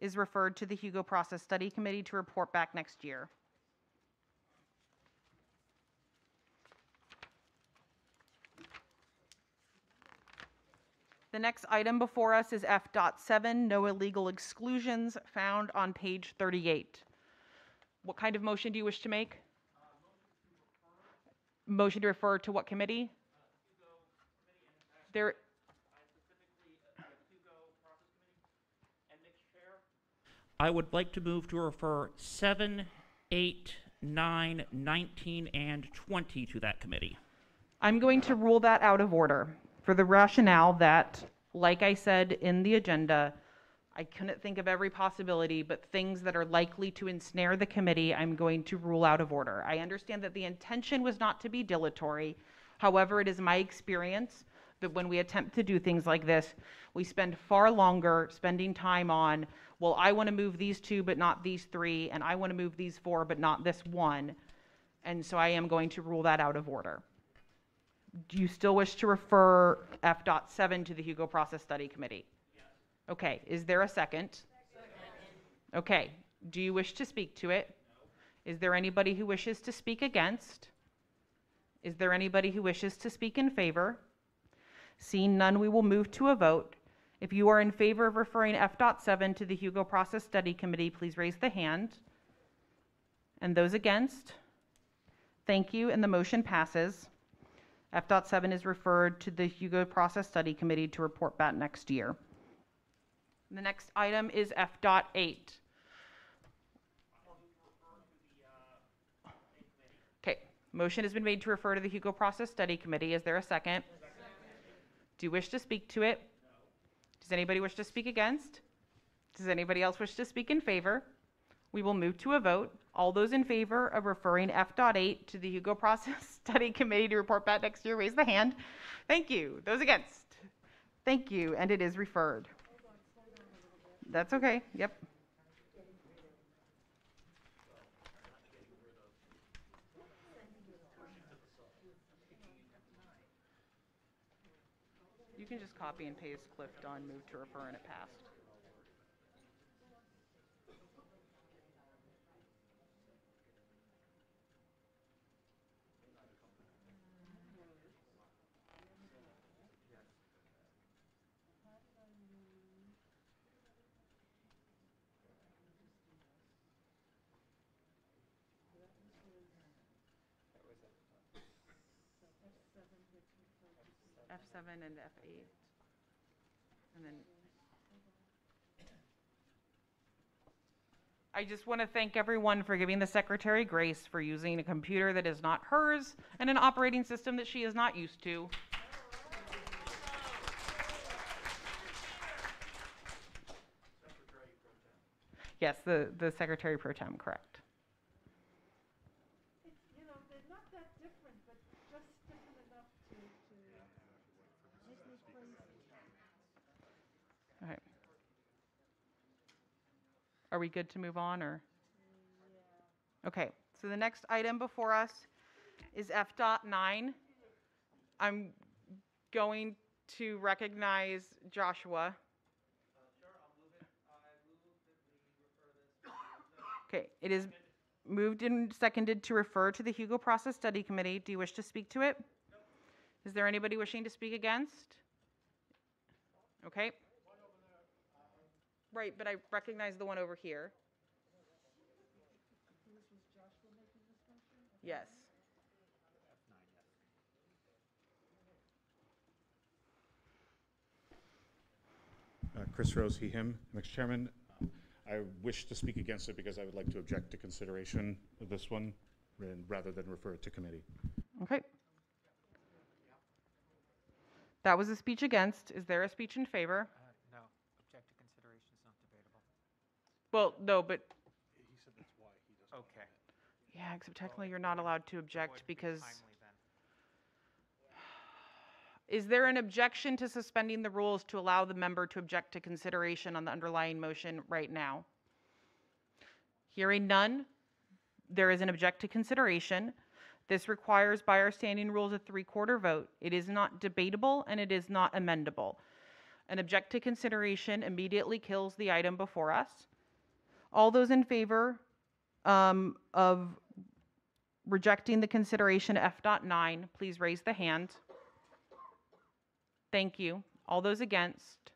is referred to the Hugo Process Study Committee to report back next year. The next item before us is F.7, no illegal exclusions, found on page 38. What kind of motion do you wish to make? Motion to refer to what committee? There, I would like to move to refer 7, 8, 9, 19, and 20 to that committee. I'm going to rule that out of order for the rationale that, like I said in the agenda, I couldn't think of every possibility, but things that are likely to ensnare the committee, I'm going to rule out of order. I understand that the intention was not to be dilatory. However, it is my experience that when we attempt to do things like this, we spend far longer spending time on, well, I want to move these two, but not these three, and I want to move these four, but not this one. And so I am going to rule that out of order. Do you still wish to refer F.7 to the Hugo Process Study Committee? Okay, is there a second? Okay, do you wish to speak to it? Is there anybody who wishes to speak against? Is there anybody who wishes to speak in favor? Seeing none, we will move to a vote. If you are in favor of referring F.7 to the Hugo Process Study Committee, please raise the hand. And those against? Thank you, and the motion passes. F.7 is referred to the Hugo Process Study Committee to report back next year. The next item is F dot eight. Okay, motion has been made to refer to the Hugo Process Study Committee. Is there a second? Do you wish to speak to it? Does anybody wish to speak against? Does anybody else wish to speak in favor? We will move to a vote. All those in favor of referring F.8 to the Hugo Process [laughs] Study Committee to report back next year, raise the hand. Thank you. Those against? Thank you, and it is referred. That's okay, yep. You can just copy and paste Cliff Dunn, move to refer, and it passed. F7 and F8. And then. I just want to thank everyone for giving the secretary grace for using a computer that is not hers and an operating system that she is not used to. Yes, the, the secretary pro tem, correct. You know, they're not that different, but just different enough to, to make me crazy. All right. Are we good to move on, or? Okay, so the next item before us is F dot nine. I'm going to recognize Joshua. Okay, it is moved and seconded to refer to the Hugo Process Study Committee. Do you wish to speak to it? Is there anybody wishing to speak against? Okay. Right, but I recognize the one over here. Yes. Uh, Chris Rose, he, him. Mr. Chairman, I wish to speak against it because I would like to object to consideration of this one rather than refer it to committee. Okay. That was a speech against. Is there a speech in favor? No, object to consideration is not debatable. Well, no, but, Okay. yeah, except technically you're not allowed to object because. Is there an objection to suspending the rules to allow the member to object to consideration on the underlying motion right now? Hearing none, there is an object to consideration. This requires by our standing rules a three-quarter vote. It is not debatable and it is not amendable. An object to consideration immediately kills the item before us. All those in favor um, of rejecting the consideration F.9, please raise the hand. Thank you. All those against?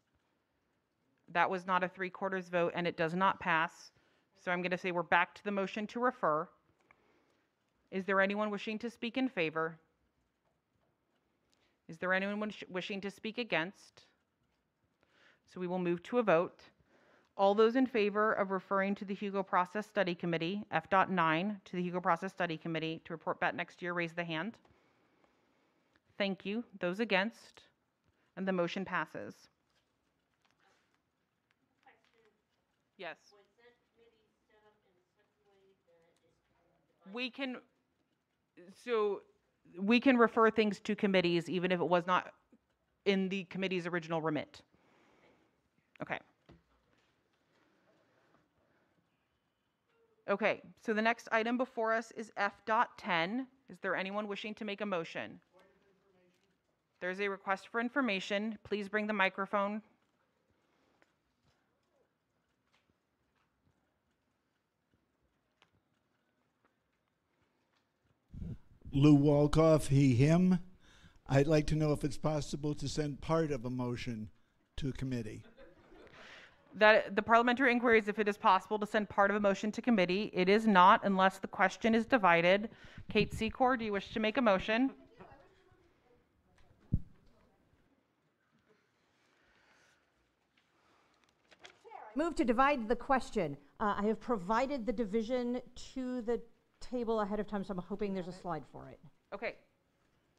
That was not a three quarters vote and it does not pass. So I'm going to say we're back to the motion to refer. Is there anyone wishing to speak in favor? Is there anyone wishing to speak against? So we will move to a vote. All those in favor of referring to the Hugo Process Study Committee, F dot nine, to the Hugo Process Study Committee to report back next year, raise the hand. Thank you. Those against? And the motion passes. Yes. We can, so we can refer things to committees even if it was not in the committee's original remit. Okay. Okay, so the next item before us is F dot ten. Is there anyone wishing to make a motion? There's a request for information. Please bring the microphone. Lew Wolkoff, he, him. I'd like to know if it's possible to send part of a motion to a committee. That, the parliamentary inquiry is if it is possible to send part of a motion to committee. It is not unless the question is divided. Kate Secor, do you wish to make a motion? Move to divide the question. Uh, I have provided the division to the table ahead of time, so I'm hoping there's a slide for it. Okay.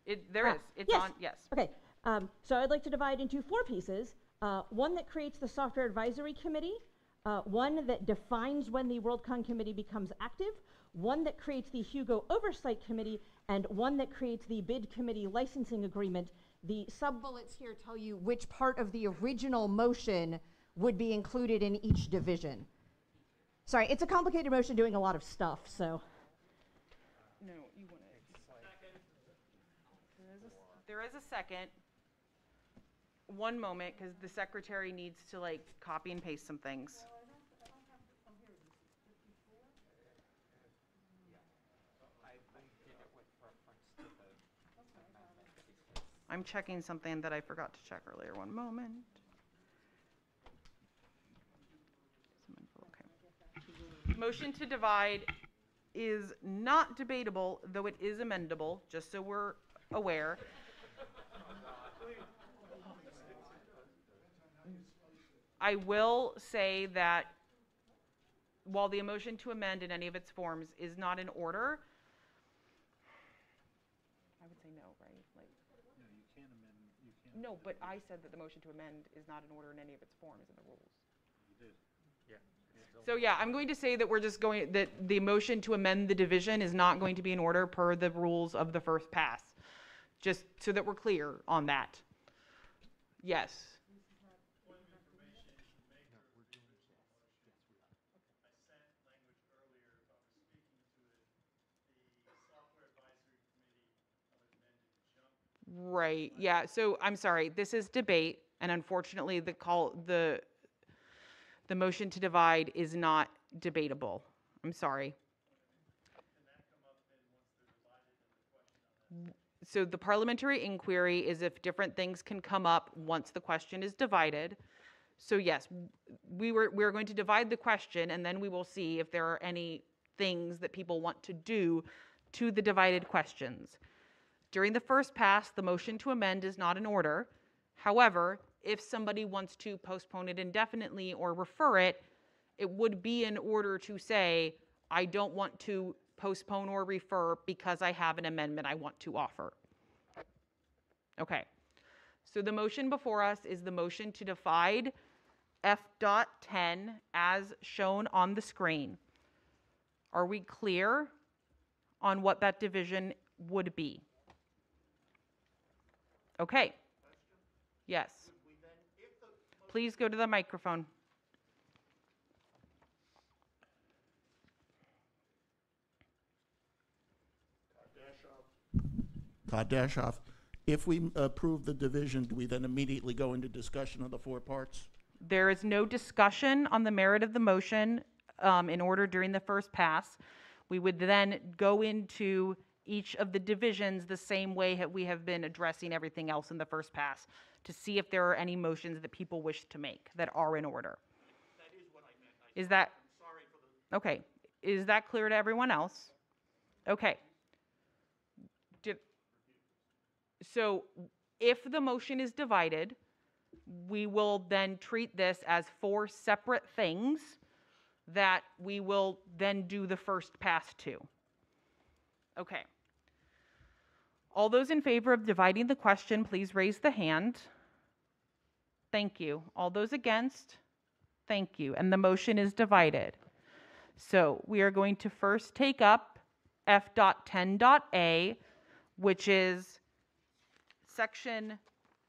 It, there Ah, is. It's yes. on, yes. Okay, um, so I'd like to divide into four pieces. Uh, one that creates the software advisory committee, uh, one that defines when the WorldCon committee becomes active, one that creates the Hugo oversight committee, and one that creates the bid committee licensing agreement. The sub bullets here tell you which part of the original motion would be included in each division. Sorry, it's a complicated motion doing a lot of stuff, so. No, you want to. There is a second. One moment, because the secretary needs to like copy and paste some things. I'm checking something that I forgot to check earlier. One moment. Okay. Motion to divide is not debatable, though it is amendable, just so we're aware. I will say that while the motion to amend in any of its forms is not in order, I would say no, right? Like, no, but I said that the motion to amend is not in order in any of its forms in the rules. So yeah, I'm going to say that we're just going, that the motion to amend the division is not going to be in order per the rules of the first pass. Just so that we're clear on that. Yes. Right, yeah, so I'm sorry, this is debate, and unfortunately, the call, the, the motion to divide is not debatable. I'm sorry. So the parliamentary inquiry is if different things can come up once the question is divided. So yes, we were, we're going to divide the question, and then we will see if there are any things that people want to do to the divided questions. During the first pass, the motion to amend is not in order. However, if somebody wants to postpone it indefinitely or refer it, it would be in order to say, I don't want to postpone or refer because I have an amendment I want to offer. Okay. So the motion before us is the motion to divide F dot 10 as shown on the screen. Are we clear on what that division would be? Okay. Yes. Please go to the microphone. Todd Dashoff, if we approve the division, do we then immediately go into discussion of the four parts? There is no discussion on the merit of the motion um, in order during the first pass. We would then go into each of the divisions the same way that we have been addressing everything else in the first pass to see if there are any motions that people wish to make that are in order. That is what I meant. Is that? Okay. Is that clear to everyone else? Okay. Did, so if the motion is divided, we will then treat this as four separate things that we will then do the first pass to. Okay. All those in favor of dividing the question, please raise the hand. Thank you. All those against? Thank you. And the motion is divided. So we are going to first take up F dot ten dot A, which is section,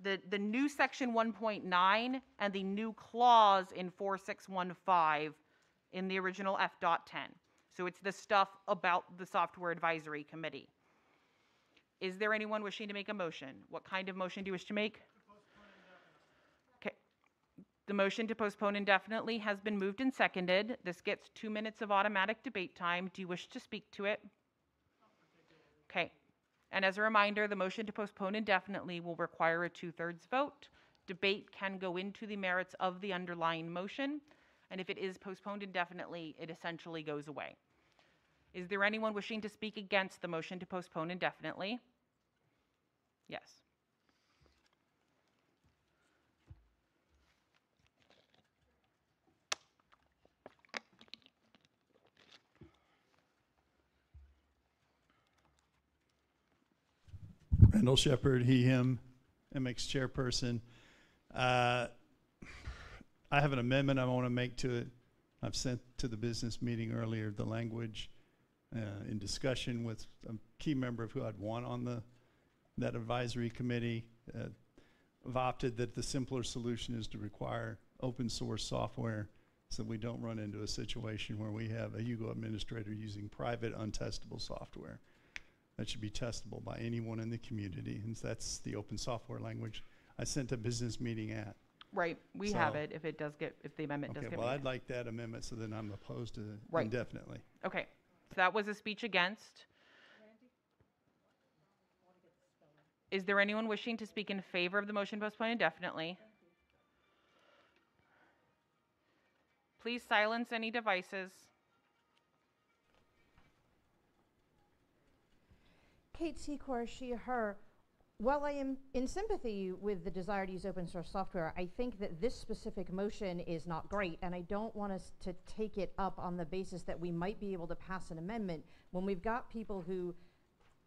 the, the new section one point nine and the new clause in four six one five in the original F.10. So it's the stuff about the software advisory committee. Is there anyone wishing to make a motion? What kind of motion do you wish to make? The motion to postpone indefinitely has been moved and seconded. This gets two minutes of automatic debate time. Do you wish to speak to it? Okay. And as a reminder, the motion to postpone indefinitely will require a two-thirds vote. Debate can go into the merits of the underlying motion, and if it is postponed indefinitely, it essentially goes away. Is there anyone wishing to speak against the motion to postpone indefinitely? Yes. Randall Shepard, he, him, MX chairperson. Uh, I have an amendment I want to make to it. I've sent to the business meeting earlier the language uh, in discussion with a key member of who I'd want on the that advisory committee. Uh, I've opted that the simpler solution is to require open source software so we don't run into a situation where we have a Hugo administrator using private untestable software that should be testable by anyone in the community. And that's the open software language I sent a business meeting at. Right, we have So- it if it does get, if the amendment does Okay, get well, made. I'd like that amendment so then I'm opposed to it Right. indefinitely. Okay, so that was a speech against. Is there anyone wishing to speak in favor of the motion postponed indefinitely? Please silence any devices. Kate Secor, she, her. While I am in sympathy with the desire to use open source software, I think that this specific motion is not great, and I don't want us to take it up on the basis that we might be able to pass an amendment when we've got people who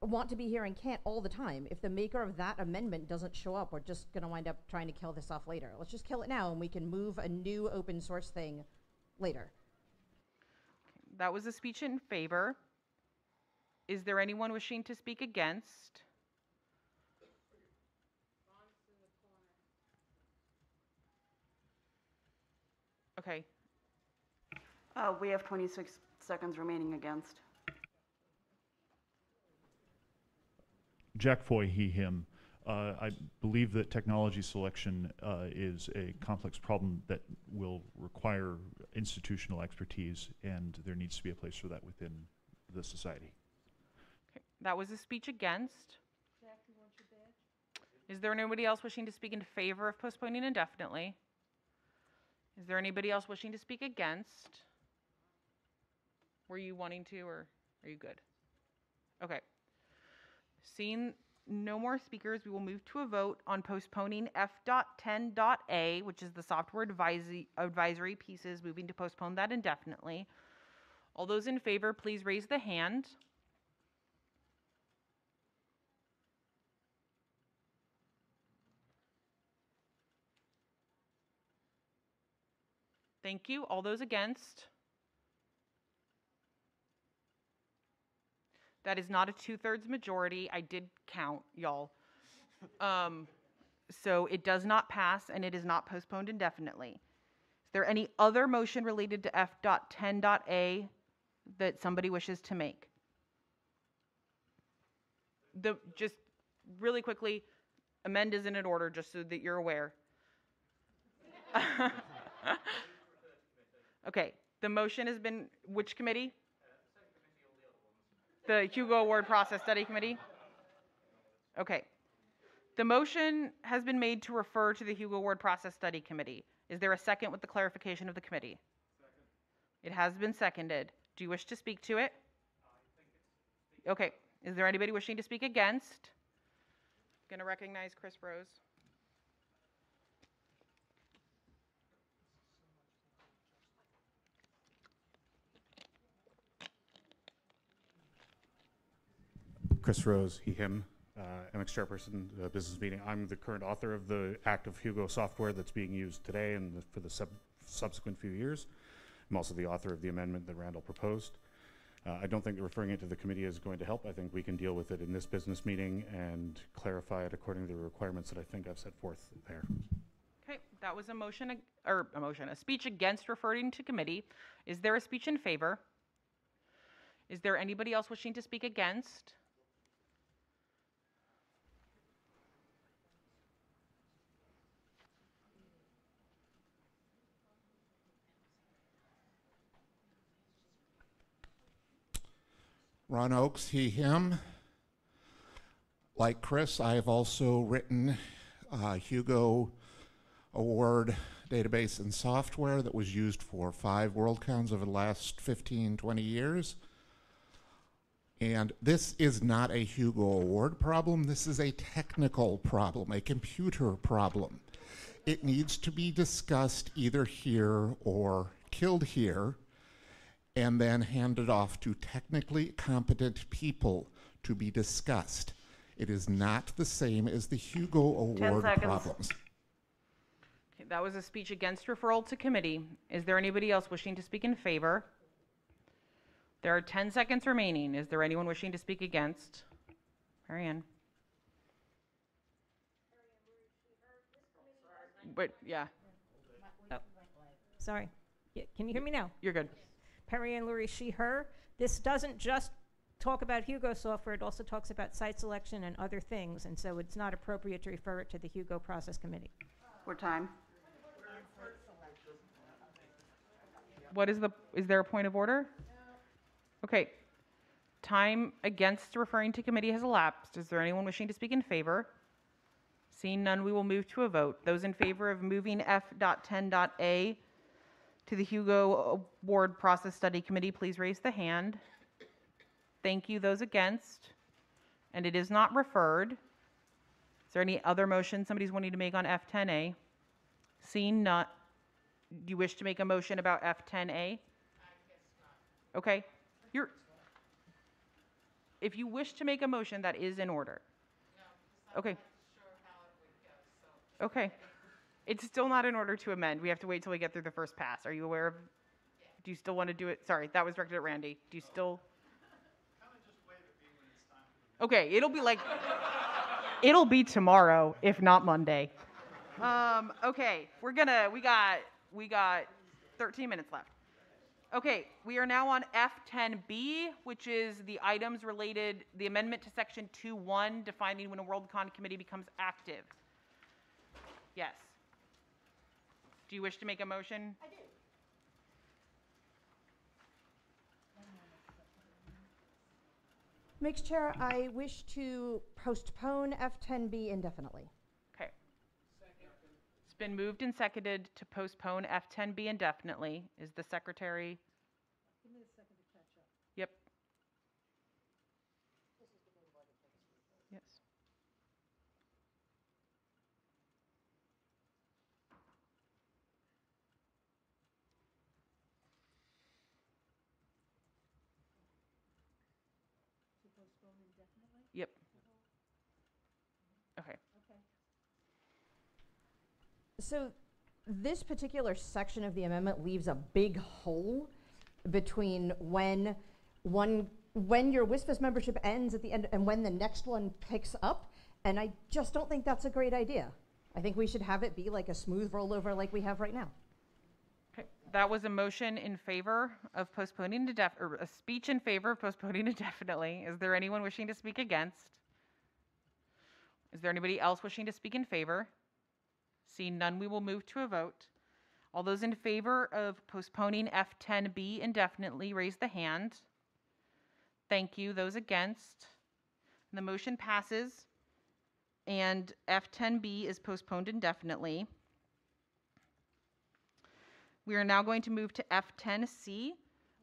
want to be here and can't all the time. If the maker of that amendment doesn't show up, we're just going to wind up trying to kill this off later. Let's just kill it now, and we can move a new open source thing later. That was a speech in favor. Is there anyone wishing to speak against? Okay, Uh, we have 26 seconds remaining against. Jack Foy, he, him. Uh, I believe that technology selection uh, is a complex problem that will require institutional expertise, and there needs to be a place for that within the society. okay, that was a speech against. Is there anybody else wishing to speak in favor of postponing indefinitely? Is there anybody else wishing to speak against? Were you wanting to, or are you good? Okay. Seeing no more speakers, we will move to a vote on postponing F.10.A, which is the software advisory, advisory pieces, moving to postpone that indefinitely. All those in favor, please raise the hand. Thank you. All those against? That is not a two-thirds majority. I did count, y'all. Um, so it does not pass and it is not postponed indefinitely. Is there any other motion related to F.10.A that somebody wishes to make? The, just really quickly, amend is in an order, just so that you're aware. [laughs] Okay, the motion has been, which committee? The Hugo Award Process Study Committee? Okay. The motion has been made to refer to the Hugo Award Process Study Committee. Is there a second with the clarification of the committee? It has been seconded. Do you wish to speak to it? Okay, is there anybody wishing to speak against? I'm Gonna recognize Chris Rose. Chris Rose, he, him, uh, MX Chairperson, uh, Business Meeting. I'm the current author of the active Hugo software that's being used today and the- for the sub- subsequent few years. I'm also the author of the amendment that Randall proposed. Uh, I don't think referring it to the committee is going to help. I think we can deal with it in this business meeting and clarify it according to the requirements that I think I've set forth there. Okay, that was a motion, or a motion, a speech against referring to committee. Is there a speech in favor? Is there anybody else wishing to speak against? Ron Oakes, he, him. Like Chris, I have also written uh, Hugo award database and software that was used for five WorldCons over the last 15, 20 years. And this is not a Hugo Award problem. This is a technical problem, a computer problem. It needs to be discussed either here or killed here and then handed off to technically competent people to be discussed. It is not the same as the Hugo Ten Award seconds. problems. Okay, That was a speech against referral to committee. Is there anybody else wishing to speak in favor? There are 10 seconds remaining. Is there anyone wishing to speak against? Marianne? But, yeah, Oh. Sorry. Yeah, Can you hear me now? you're good. Perrianne Lurie, she, her. This doesn't just talk about Hugo software, it also talks about site selection and other things, and so it's not appropriate to refer it to the Hugo Process Committee. For time. What is the, is there a point of order? Okay. Time against referring to committee has elapsed. Is there anyone wishing to speak in favor? Seeing none, we will move to a vote. Those in favor of moving F.10.a to the Hugo Award Process Study Committee, please raise the hand. Thank you. Those against? And it is not referred. Is there any other motion somebody's wanting to make on F10A? Seeing none, do you wish to make a motion about F10A? Okay, you're, if you wish to make a motion, that is in order. Okay. Okay. It's still not in order to amend. We have to wait till we get through the first pass. Are you aware of? Do you still want to do it? Sorry, that was directed at Randy. Do you still? Okay, it'll be like, it'll be tomorrow, if not Monday. Um, okay, we're gonna, we got, we got 13 minutes left. Okay, we are now on F10B, which is the items related, the amendment to section 2.1 defining when a WorldCon committee becomes active. Yes. Do you wish to make a motion? I do. Mixed Chair, I wish to postpone F10B indefinitely. Okay. It's been moved and seconded to postpone F10B indefinitely. Is the secretary? Yep. Yes. Yep. Okay. So this particular section of the amendment leaves a big hole between when one, when your WSFS membership ends at the end and when the next one picks up. And I just don't think that's a great idea. I think we should have it be like a smooth rollover like we have right now. Okay, that was a motion in favor of postponing to def, or a speech in favor of postponing indefinitely. [laughs] Is there anyone wishing to speak against? Is there anybody else wishing to speak in favor? Seeing none, we will move to a vote. All those in favor of postponing F10B indefinitely, raise the hand. Thank you. Those against? The motion passes, and F10B is postponed indefinitely. We are now going to move to F10C,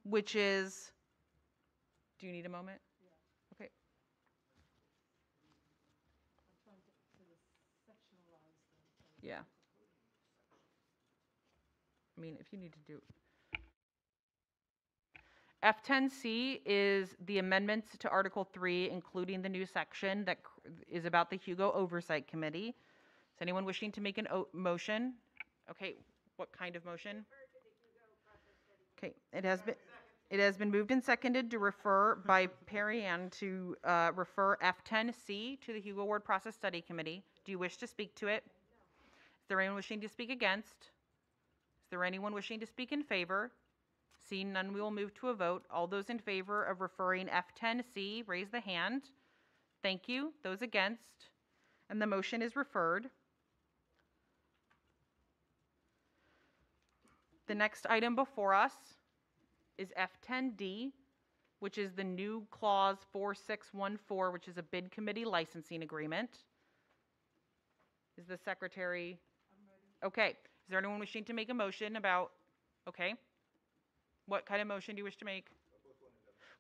which is, do you need a moment? Yeah. I mean, if you need to do. F10C is the amendments to Article 3, including the new section that is about the Hugo Oversight Committee. Is anyone wishing to make an o- motion? Okay, what kind of motion? Okay, it has been, it has been moved and seconded to refer by Perrianne to uh, refer F10C to the Hugo Award Process Study Committee. Do you wish to speak to it? Is there anyone wishing to speak against? Is there anyone wishing to speak in favor? Seeing none, we will move to a vote. All those in favor of referring F10C, raise the hand. Thank you. Those against? And the motion is referred. The next item before us is F10D, which is the new clause 4614, which is a bid committee licensing agreement. Is the secretary? Okay, is there anyone wishing to make a motion about, okay? What kind of motion do you wish to make?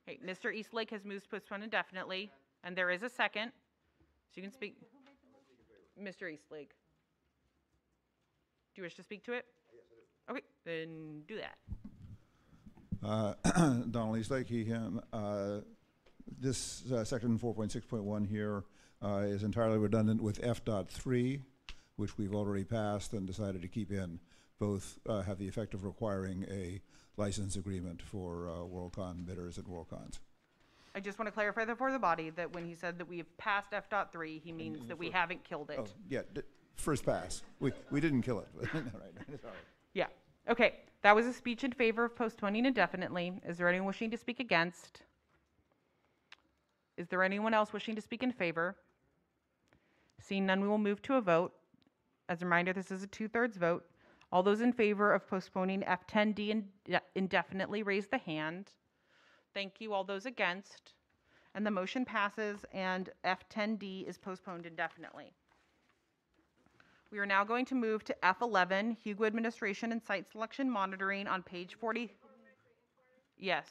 Okay, Mr. Eastlake has moved to postpone indefinitely, and there is a second, so you can speak. Mr. Eastlake. Do you wish to speak to it? Okay, then do that. Uh, [clears throat] Donald Eastlake, he, him. Uh, This uh, section 4.6.1 here uh, is entirely redundant with F dot three, which we've already passed and decided to keep in. Both uh, have the effect of requiring a license agreement for uh, WorldCon bidders and WorldCons. I just want to clarify that for the body, that when he said that we have passed F dot three, he means that we haven't killed Oh, it. yeah, d- first pass. We, we didn't kill it. Right, it's [laughs] all right. Yeah, okay, that was a speech in favor of postponing indefinitely. Is there anyone wishing to speak against? Is there anyone else wishing to speak in favor? Seeing none, we will move to a vote. As a reminder, this is a two-thirds vote. All those in favor of postponing F10D uh, indefinitely, raise the hand. Thank you. All those against? And the motion passes, and F10D is postponed indefinitely. We are now going to move to F11, Hugo Administration and Site Selection Monitoring on page 40. Yes.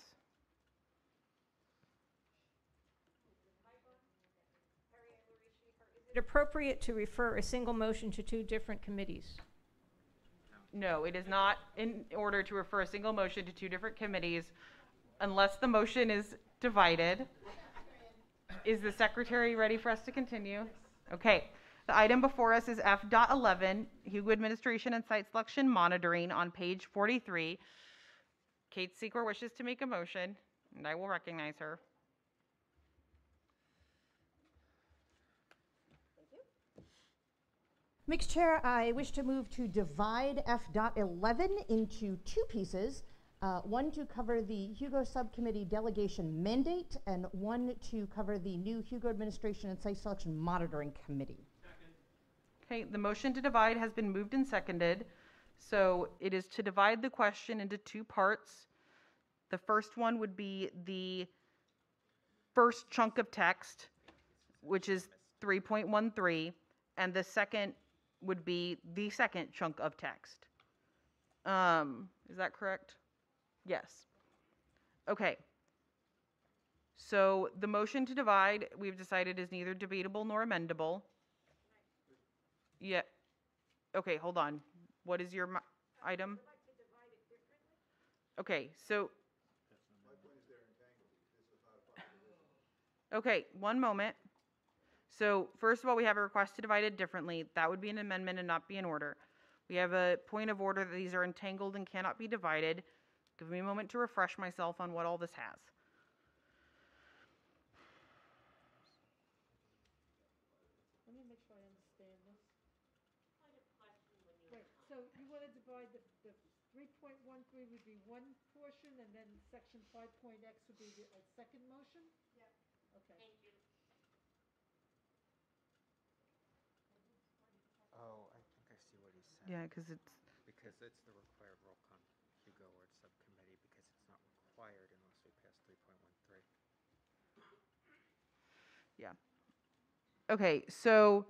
It appropriate to refer a single motion to two different committees? No, it is not in order to refer a single motion to two different committees unless the motion is divided. Is the secretary ready for us to continue? Okay. The item before us is F dot eleven, Hugo Administration and Site Selection Monitoring on page forty-three. Kate Seeker wishes to make a motion, and I will recognize her. Mixed Chair, I wish to move to divide F dot eleven into two pieces. Uh, one to cover the Hugo Subcommittee Delegation Mandate, and one to cover the new Hugo Administration and Site Selection Monitoring Committee. Okay, the motion to divide has been moved and seconded. So it is to divide the question into two parts. The first one would be the first chunk of text, which is 3.13, and the second would be the second chunk of text. Um, is that correct? Yes. Okay. So the motion to divide, we've decided is neither debatable nor amendable. Yeah. Okay, hold on. What is your item? Okay, so. Okay, one moment. So first of all, we have a request to divide it differently. That would be an amendment and not be an order. We have a point of order that these are entangled and cannot be divided. Give me a moment to refresh myself on what all this has. Let me make sure I understand this. Wait, so you want to divide the, the three point one three would be one portion, and then section five point X would be the, a second motion? Yeah. Okay. Thank you. Oh, I think I see what he's saying. Yeah, 'cause it's- Because it's the required roll call Hugo Award Subcommittee, because it's not required unless we pass three point one three. Yeah. Okay, so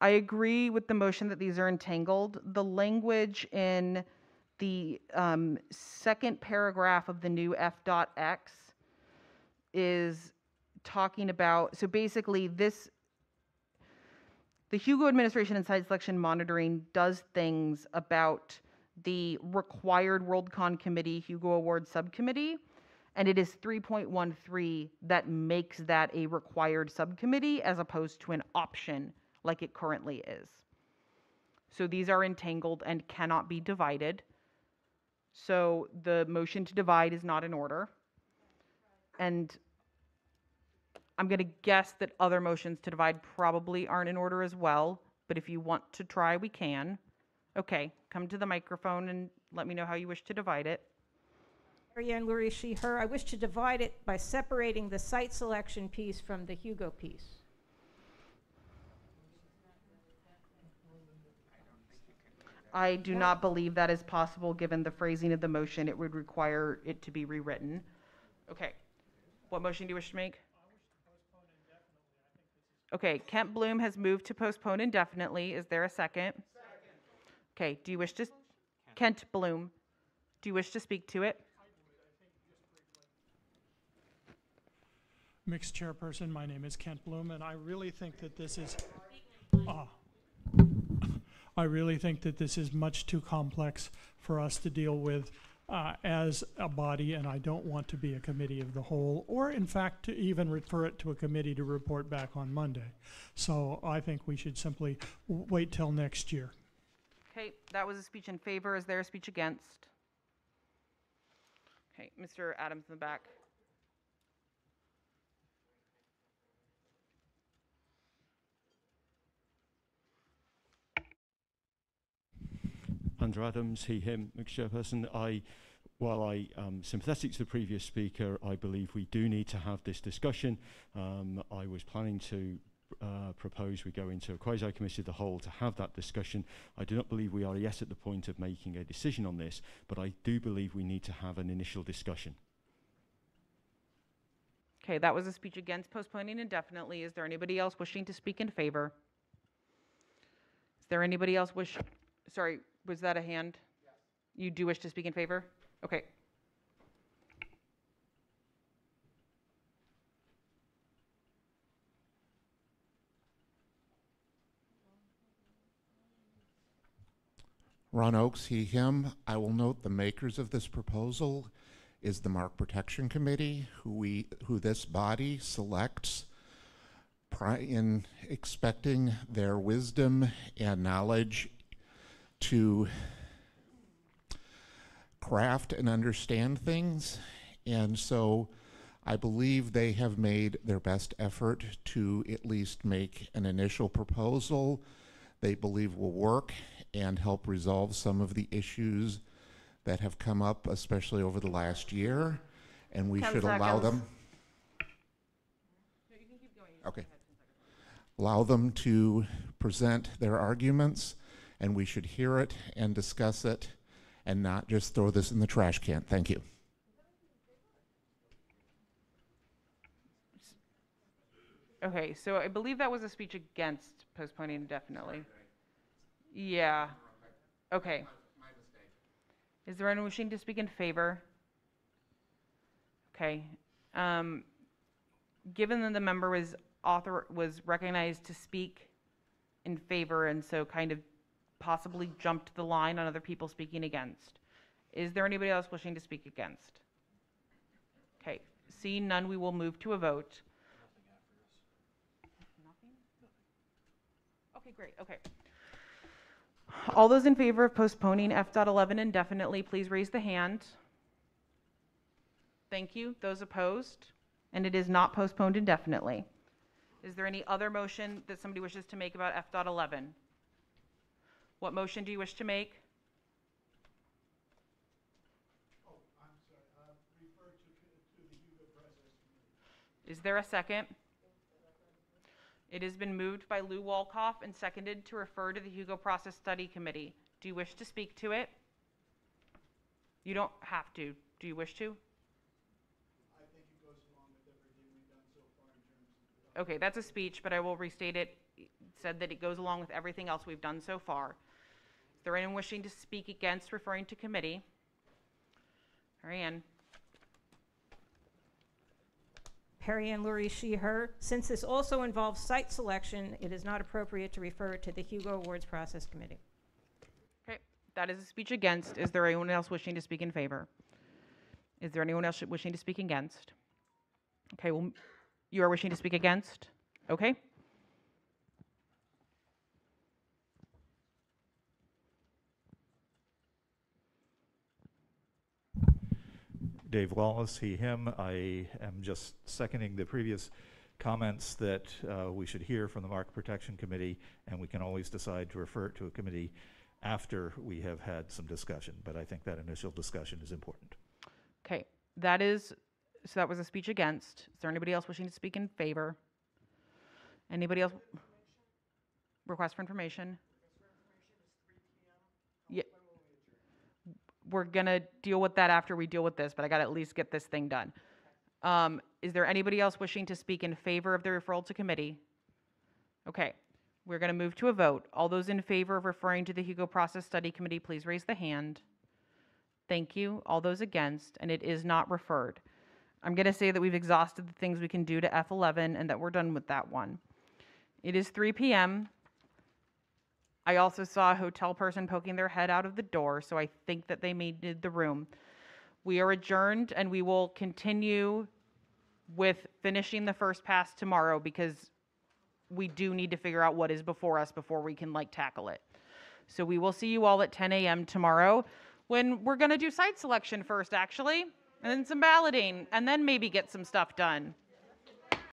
I agree with the motion that these are entangled. The language in the um, second paragraph of the new F dot X is talking about, so basically this, the Hugo Administration and Site Selection Monitoring does things about the required WorldCon Committee Hugo Award Subcommittee. And it is 3.13 that makes that a required subcommittee as opposed to an option like it currently is. So these are entangled and cannot be divided. So the motion to divide is not in order. And I'm going to guess that other motions to divide probably aren't in order as well, but if you want to try, we can. Okay, come to the microphone and let me know how you wish to divide it. Perrianne Lurie, she, her. I wish to divide it by separating the site selection piece from the Hugo piece. I do not believe that is possible, given the phrasing of the motion. It would require it to be rewritten. Okay. What motion do you wish to make? Okay, Kent Bloom has moved to postpone indefinitely. Is there a second? Okay, do you wish to, Kent Bloom, do you wish to speak to it? Mixed Chairperson, my name is Kent Bloom, and I really think that this is, ah, I really think that this is much too complex for us to deal with uh, as a body, and I don't want to be a committee of the whole, or in fact, to even refer it to a committee to report back on Monday. So I think we should simply w- wait till next year. Okay, that was a speech in favor. Is there a speech against? Okay, Mr. Adams in the back. Andrew Adams, he, him, mixed. I, while I am sympathetic to the previous speaker, I believe we do need to have this discussion. Um, I was planning to uh, propose we go into a quasi committee of the whole to have that discussion. I do not believe we are yet at the point of making a decision on this, but I do believe we need to have an initial discussion. Okay, that was a speech against postponing indefinitely. Is there anybody else wishing to speak in favor? Is there anybody else wish, sorry, was that a hand? You do wish to speak in favor? Okay. Ron Oakes, he, him. I will note the makers of this proposal is the Mark Protection Committee, who we, who this body selects pri- in expecting their wisdom and knowledge to craft and understand things. And so I believe they have made their best effort to at least make an initial proposal they believe will work and help resolve some of the issues that have come up, especially over the last year. And we Ten should allow seconds. them. Okay. Allow them to present their arguments, and we should hear it and discuss it and not just throw this in the trash can. Thank you. Okay, so I believe that was a speech against postponing indefinitely. Yeah. Okay. Is there anyone wishing to speak in favor? Okay. Um, given that the member was author, was recognized to speak in favor and so kind of possibly jumped the line on other people speaking against, is there anybody else wishing to speak against? Okay, seeing none, we will move to a vote. Okay, great, okay. All those in favor of postponing F dot eleven indefinitely, please raise the hand. Thank you. Those opposed? And it is not postponed indefinitely. Is there any other motion that somebody wishes to make about F dot eleven? What motion do you wish to make? Is there a second? It has been moved by Lew Wolkoff and seconded to refer to the Hugo Process Study Committee. Do you wish to speak to it? You don't have to. Do you wish to? Okay, that's a speech, but I will restate it. It Said that it goes along with everything else we've done so far. Is there anyone wishing to speak against referring to committee? Mary Ann? Perrianne Lurie, she, her. Since this also involves site selection, it is not appropriate to refer it to the Hugo Awards Process Committee. Okay, that is a speech against. Is there anyone else wishing to speak in favor? Is there anyone else wishing to speak against? Okay, well, you are wishing to speak against? Okay. Dave Wallace, he, him. I am just seconding the previous comments that uh, we should hear from the Mark Protection Committee, and we can always decide to refer it to a committee after we have had some discussion. But I think that initial discussion is important. Okay, that is, so that was a speech against. Is there anybody else wishing to speak in favor? Anybody else? Request for information? We're gonna deal with that after we deal with this, but I gotta at least get this thing done. Um, is there anybody else wishing to speak in favor of the referral to committee? Okay, We're to move to a vote. All those in favor of referring to the Hugo Process Study Committee, please raise the hand. Thank you. All those against, and it is not referred. I'm to say that we've exhausted the things we can do to F11 and that we're done with that one. It is 3 p.m. I also saw a hotel person poking their head out of the door, so I think that they may need the room. We are adjourned and we will continue with finishing the first pass tomorrow because we do need to figure out what is before us before we can like tackle it. So we will see you all at 10 a.m. tomorrow when we're going to do site selection first, actually, and then some balloting, and then maybe get some stuff done.